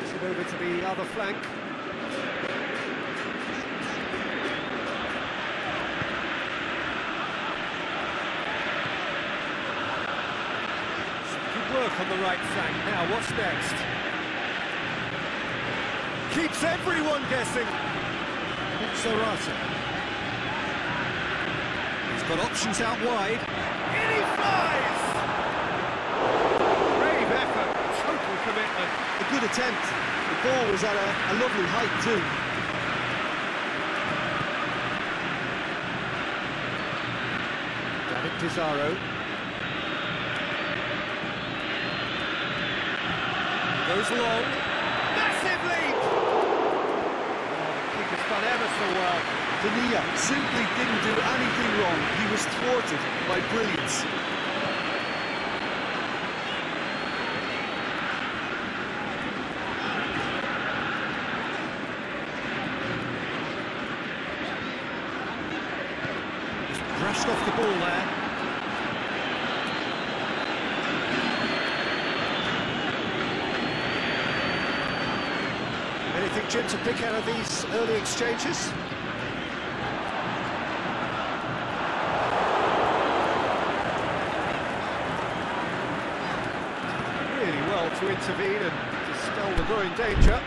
Gets it over to the flank. Good work on the right flank. Now, what's next? Keeps everyone guessing. Zarate. He's got options out wide. In he flies! Brave effort, total commitment. A good attempt. Ball was at a, a lovely height too. David Pizarro. Goes long. Massive the done ever so well. Dania simply didn't do anything wrong. He was thwarted by brilliance. Just brushed off the ball there. Anything, Jim, to pick out of these Really well to intervene and dispel the growing danger.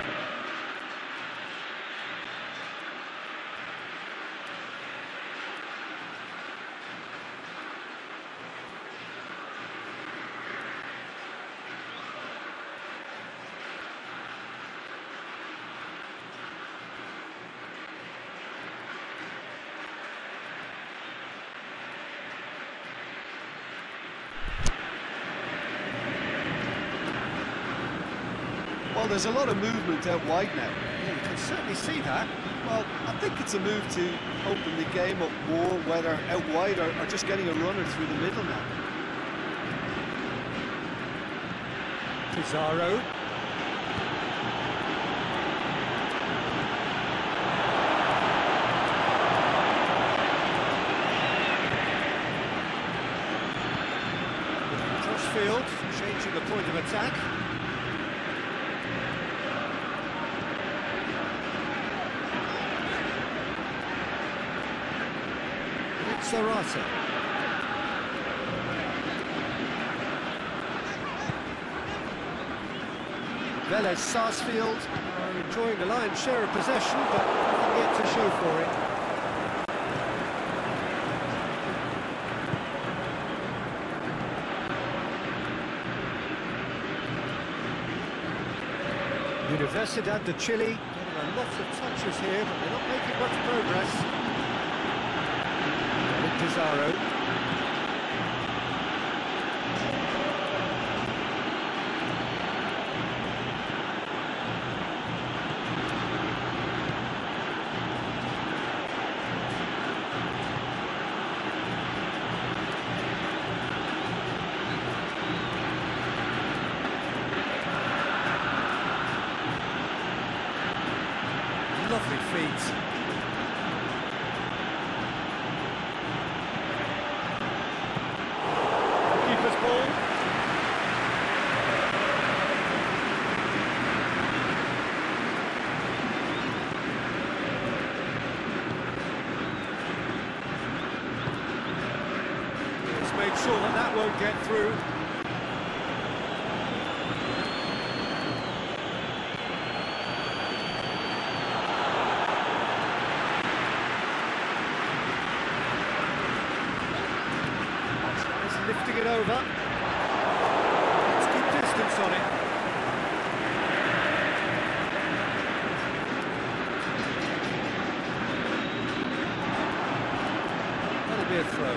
Well, there's a lot of movement out wide now. Yeah, you can certainly see that. Well, I think it's a move to open the game up more, whether out wide or, or just getting a runner through the middle now. Pizarro. Crossfield, changing the point of attack. It's Velez Sarsfield are enjoying the lion's share of possession, but nothing yet to show for it. Universidad de Chile getting a lot of touches here, but they're not making much progress. Pizarro. Lovely feet. Keeper's ball. It's made sure that that won't get through. It's lifting it over. Let's keep distance on it. That'll be a throw.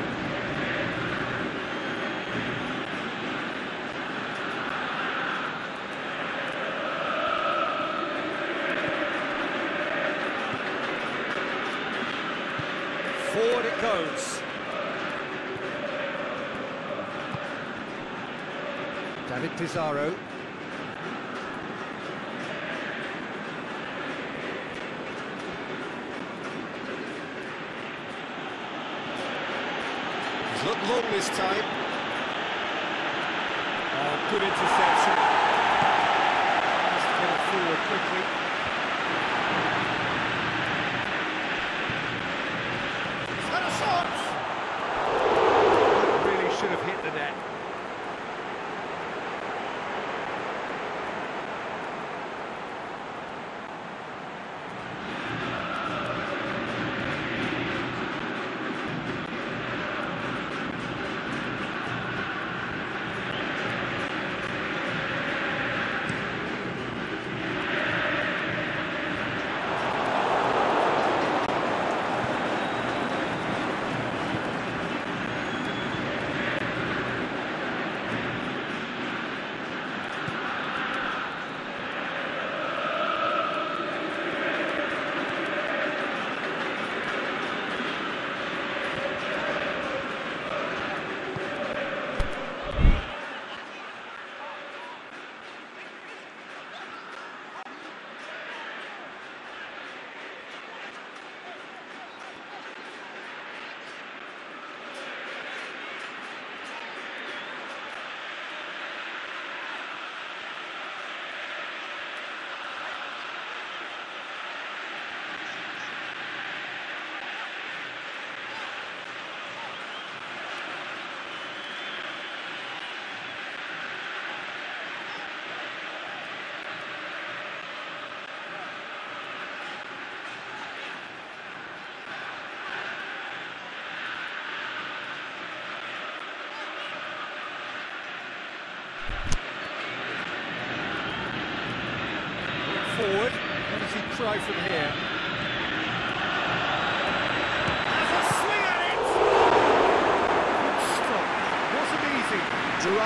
Forward it goes. David Pizarro. He's looked long this time.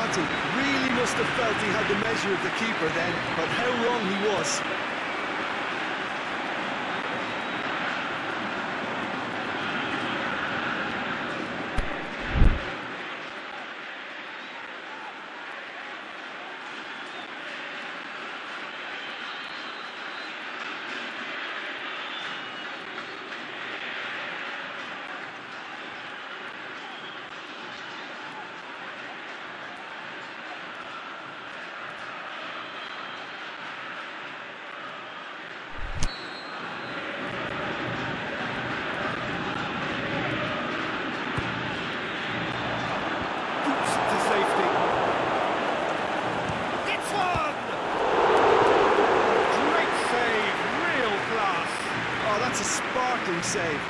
Zarate really must have felt he had the measure of the keeper then, but how wrong he was. Boots to safety. It's one! Great save, real class. Oh, that's a sparkling save.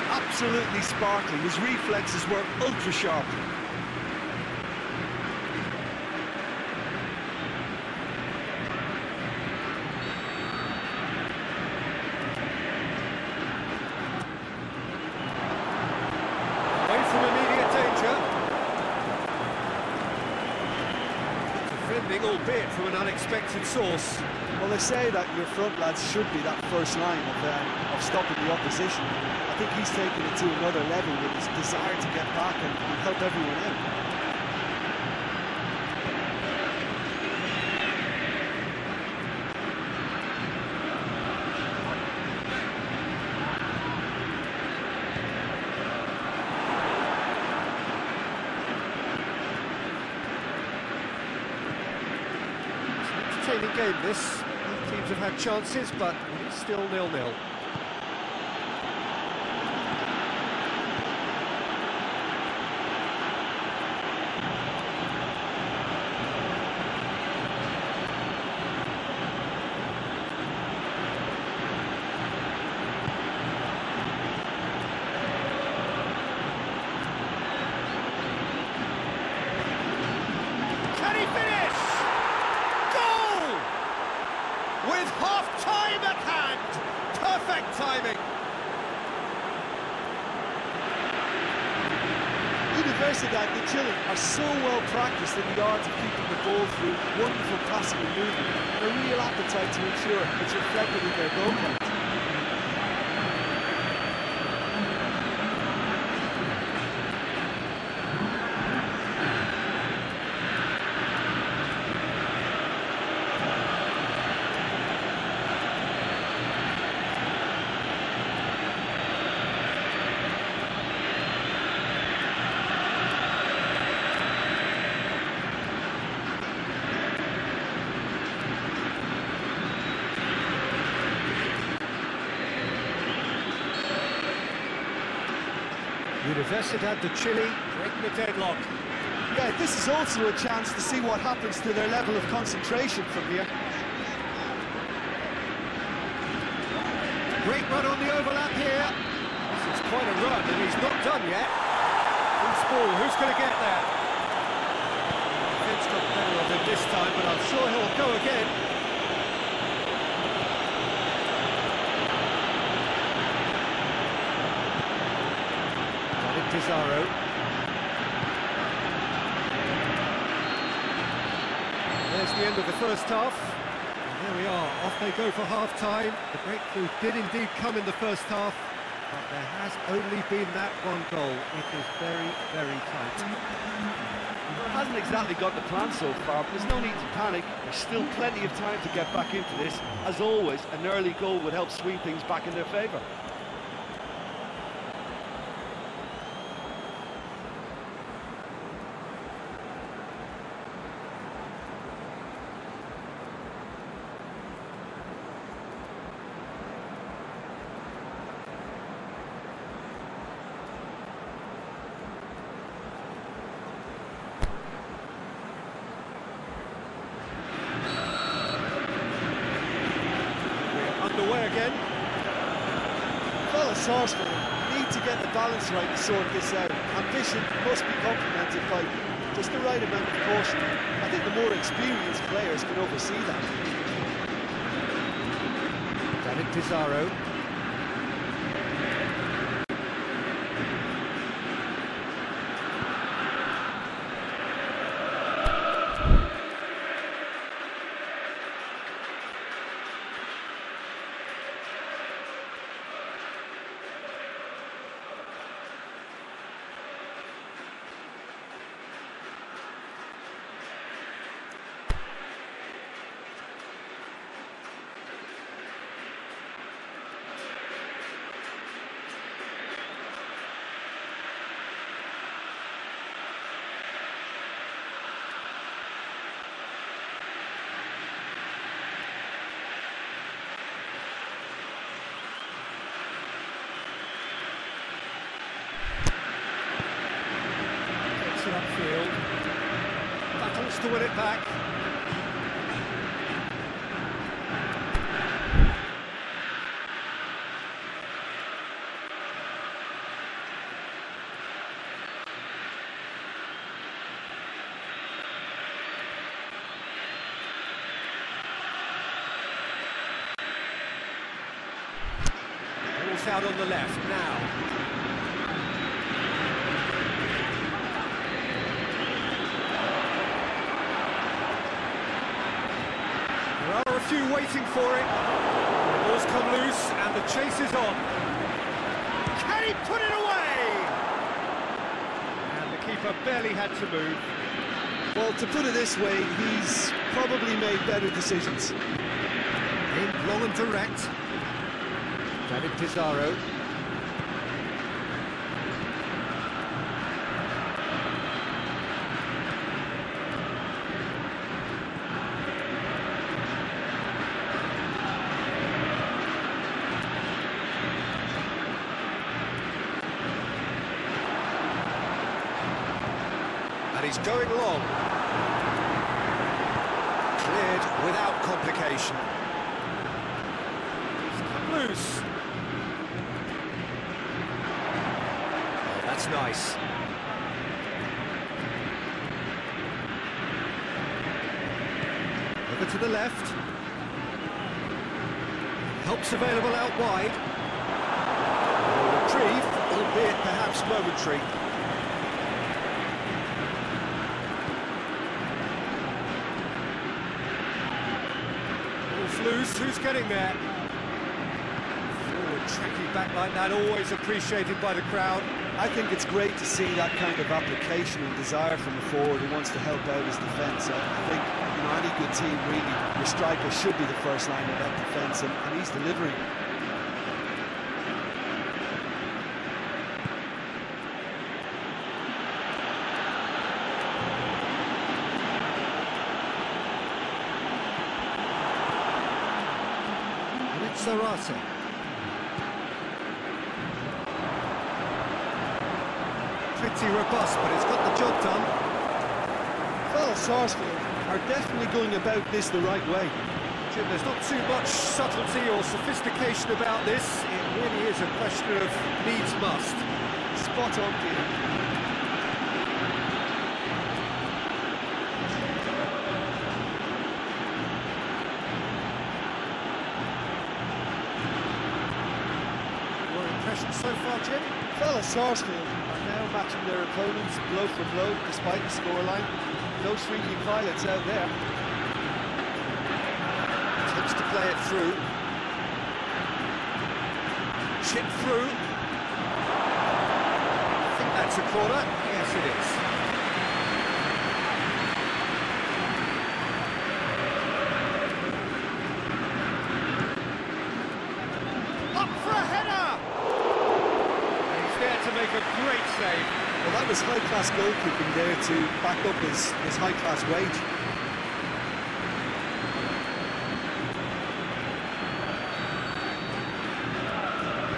Absolutely sparkling. His reflexes were ultra sharp. Away from immediate danger. Defending, albeit from an unexpected source. Well, they say that your front lads should be that first line of, uh, of stopping the opposition. I think he's taking it to another level with his desire to get back and, and help everyone out. It's an entertaining game, this. Both teams have had chances, but it's still nil-nil. Can he finish? Goal! With half-time at hand. Perfect timing. Universidad de Chile are so well practiced in the art of keeping the ball through wonderful passing and movement, and a real appetite to ensure it's reflected in their goal count. Universidad de Chile breaking the deadlock. Yeah, this is also a chance to see what happens to their level of concentration from here. Great run on the overlap here. This is quite a run, and he's not done yet. Loose ball, who's going to get there? Defence got better of him this time, but I'm sure he'll go again. David Pizarro. There's the end of the first half. And there we are, off they go for half-time. The breakthrough did indeed come in the first half, but there has only been that one goal. It is very, very tight. Hasn't exactly got the plan so far, but there's no need to panic. There's still plenty of time to get back into this. As always, an early goal would help swing things back in their favour. We're underway again. Well, Sarsfield need to get the balance right to sort this out. Ambition must be complemented by just the right amount of caution. I think the more experienced players can oversee that. David Pizarro. to win it back. Ball's out on the left now. There are a few waiting for it. Balls come loose and the chase is on. Can he put it away? And the keeper barely had to move. Well, to put it this way, he's probably made better decisions. In long and direct. David Pizarro. And he's going long. Cleared without complication. He's come loose. Oh, that's nice. Over to the left. Helps available out wide. Reprieve, albeit perhaps momentary. Ball's loose, who's getting there? Forward, tricky back like that, always appreciated by the crowd. I think it's great to see that kind of application and desire from a forward who wants to help out his defence. I I think, you know, any good team, really, your striker should be the first line of that defence, and, and he's delivering. Pretty robust, but it's got the job done. Well, Sarsfield are definitely going about this the right way. Jim, there's not too much subtlety or sophistication about this. It really is a question of needs must. Spot on, Peter. Your impression so far, Jim? Velez Sarsfield are now matching their opponents blow for blow despite the scoreline. No shrinking violets out there. Attempts to play it through. Chip through. I think that's a corner. Yes, it is. Up for a header! And he's there to make a great save. Was high-class goalkeeping there to back up his, his high-class wage.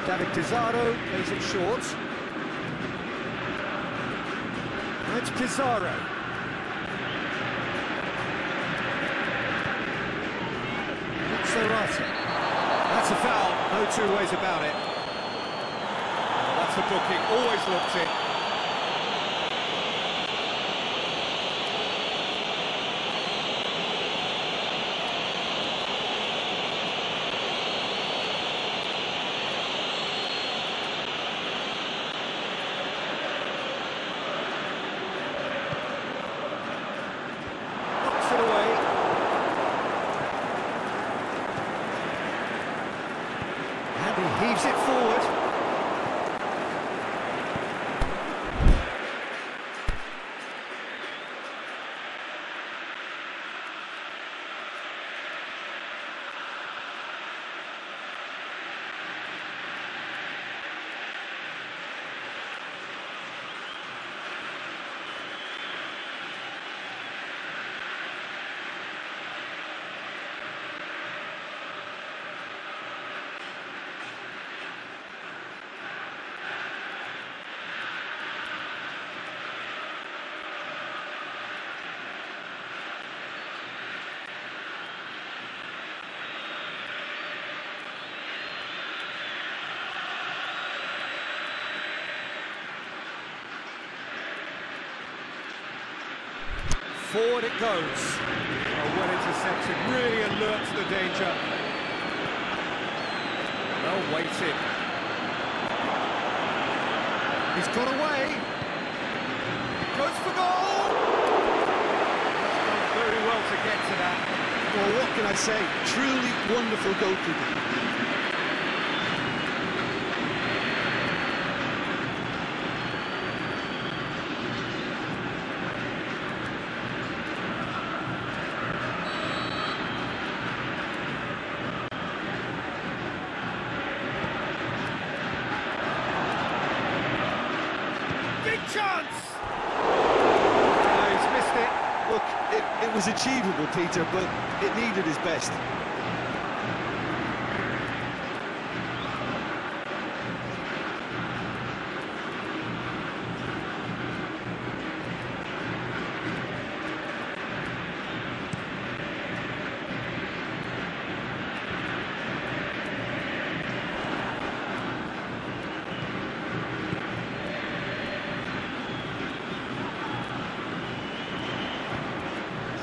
David Pizarro plays it short. And it's Pizarro. That's a foul, no two ways about it. That's a booking, always looked. It Forward it goes. Oh, well intercepted, really alert to the danger. Well weighted. He's got away. Goes for goal! Very well to get to that. Well, what can I say? Truly wonderful goalkeeping. Big chance! Oh, he's missed it. Look, it, it was achievable, Peter, but it needed his best.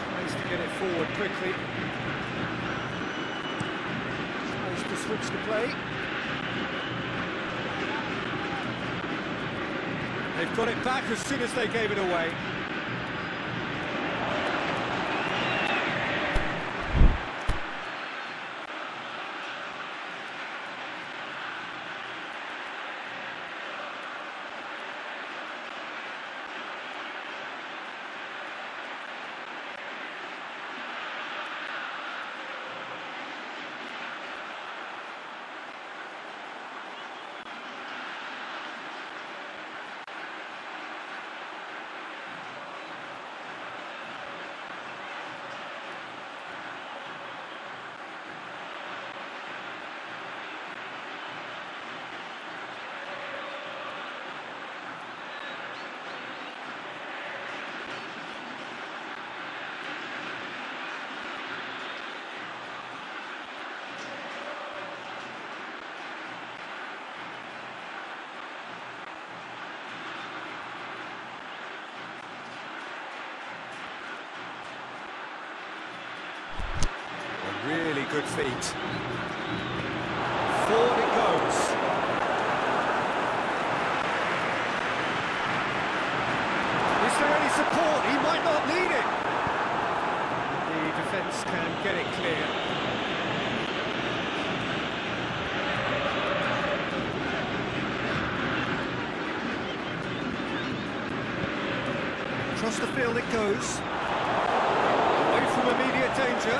Tries to get it forward quickly. Tries to switch the play. They've got it back as soon as they gave it away. A really good feet. Forward it goes. Is there any support? He might not need it. The defence can get it clear. Across the field it goes. Away from immediate danger.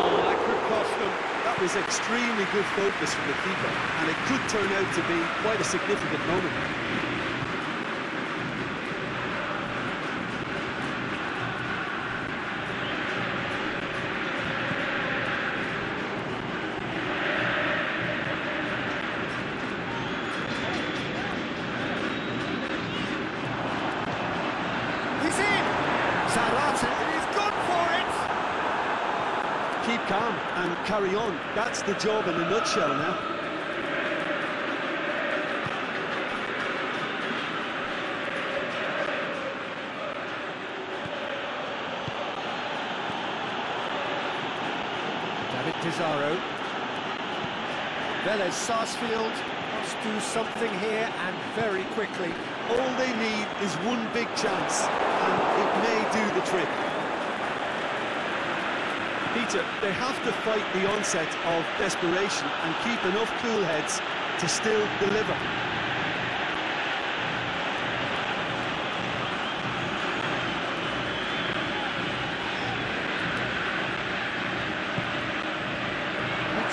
Oh, that could cost them. Was extremely good focus from the keeper, and it could turn out to be quite a significant moment. He's in! Zarate is good for it! Keep calm and carry on. That's the job in a nutshell now. David Pizarro. Velez Sarsfield must do something here and very quickly. All they need is one big chance, and it may do the trick. Peter, they have to fight the onset of desperation and keep enough cool heads to still deliver.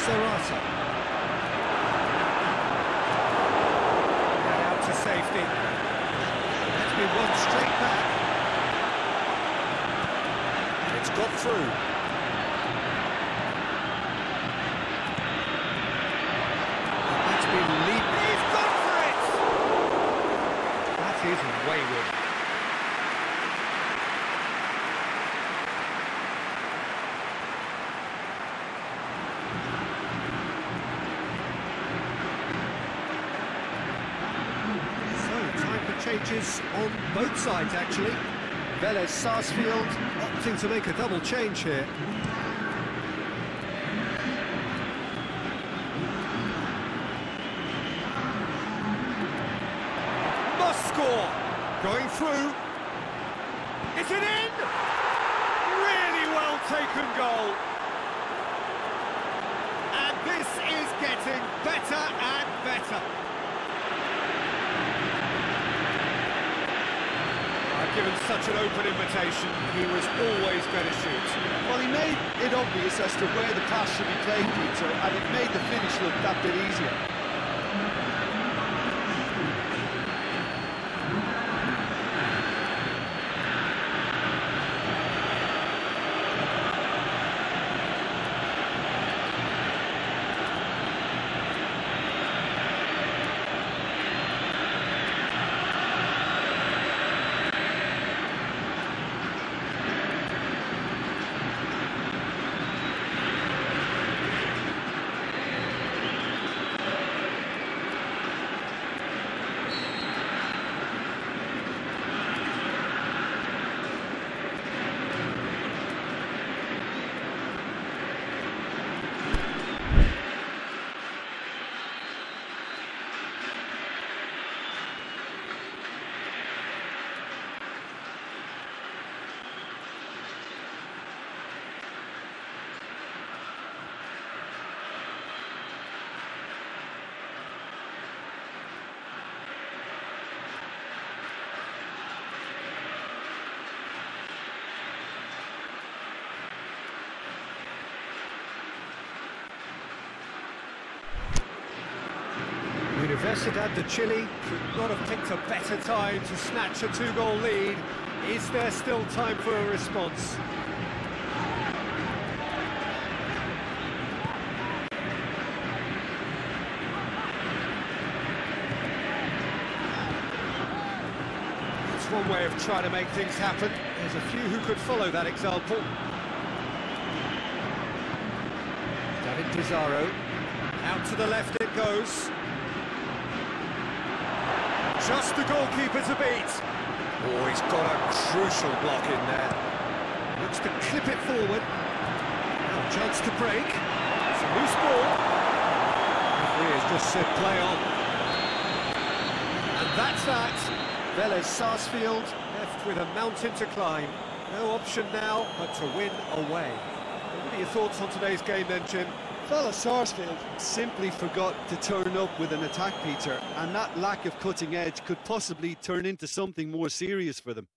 Zarate. And out to safety. That's been one straight back. It's got through. That's been leaped. He's gone for it! That is wayward. So, time to change changes on both sides, actually. Velez Sarsfield opting to make a double change here. Must score! Going through. Is it in? Really well taken goal. And this is getting better and better. I've given such an open invitation, he was always going to shoot. Well, he made it obvious as to where the pass should be played, Peter, and it made the finish look that bit easier. Universidad de Chile could not have picked a better time to snatch a two-goal lead. Is there still time for a response? That's one way of trying to make things happen. There's a few who could follow that example. David Pizarro. Out to the left it goes. Just the goalkeeper to beat. Oh, he's got a crucial block in there. Looks to clip it forward. Now chance to break. It's a loose ball. Referee has just said play on. And that's that. Velez Sarsfield left with a mountain to climb. No option now but to win away. What are your thoughts on today's game then, Jim? Velez Sarsfield simply forgot to turn up with an attack, Peter, and that lack of cutting edge could possibly turn into something more serious for them.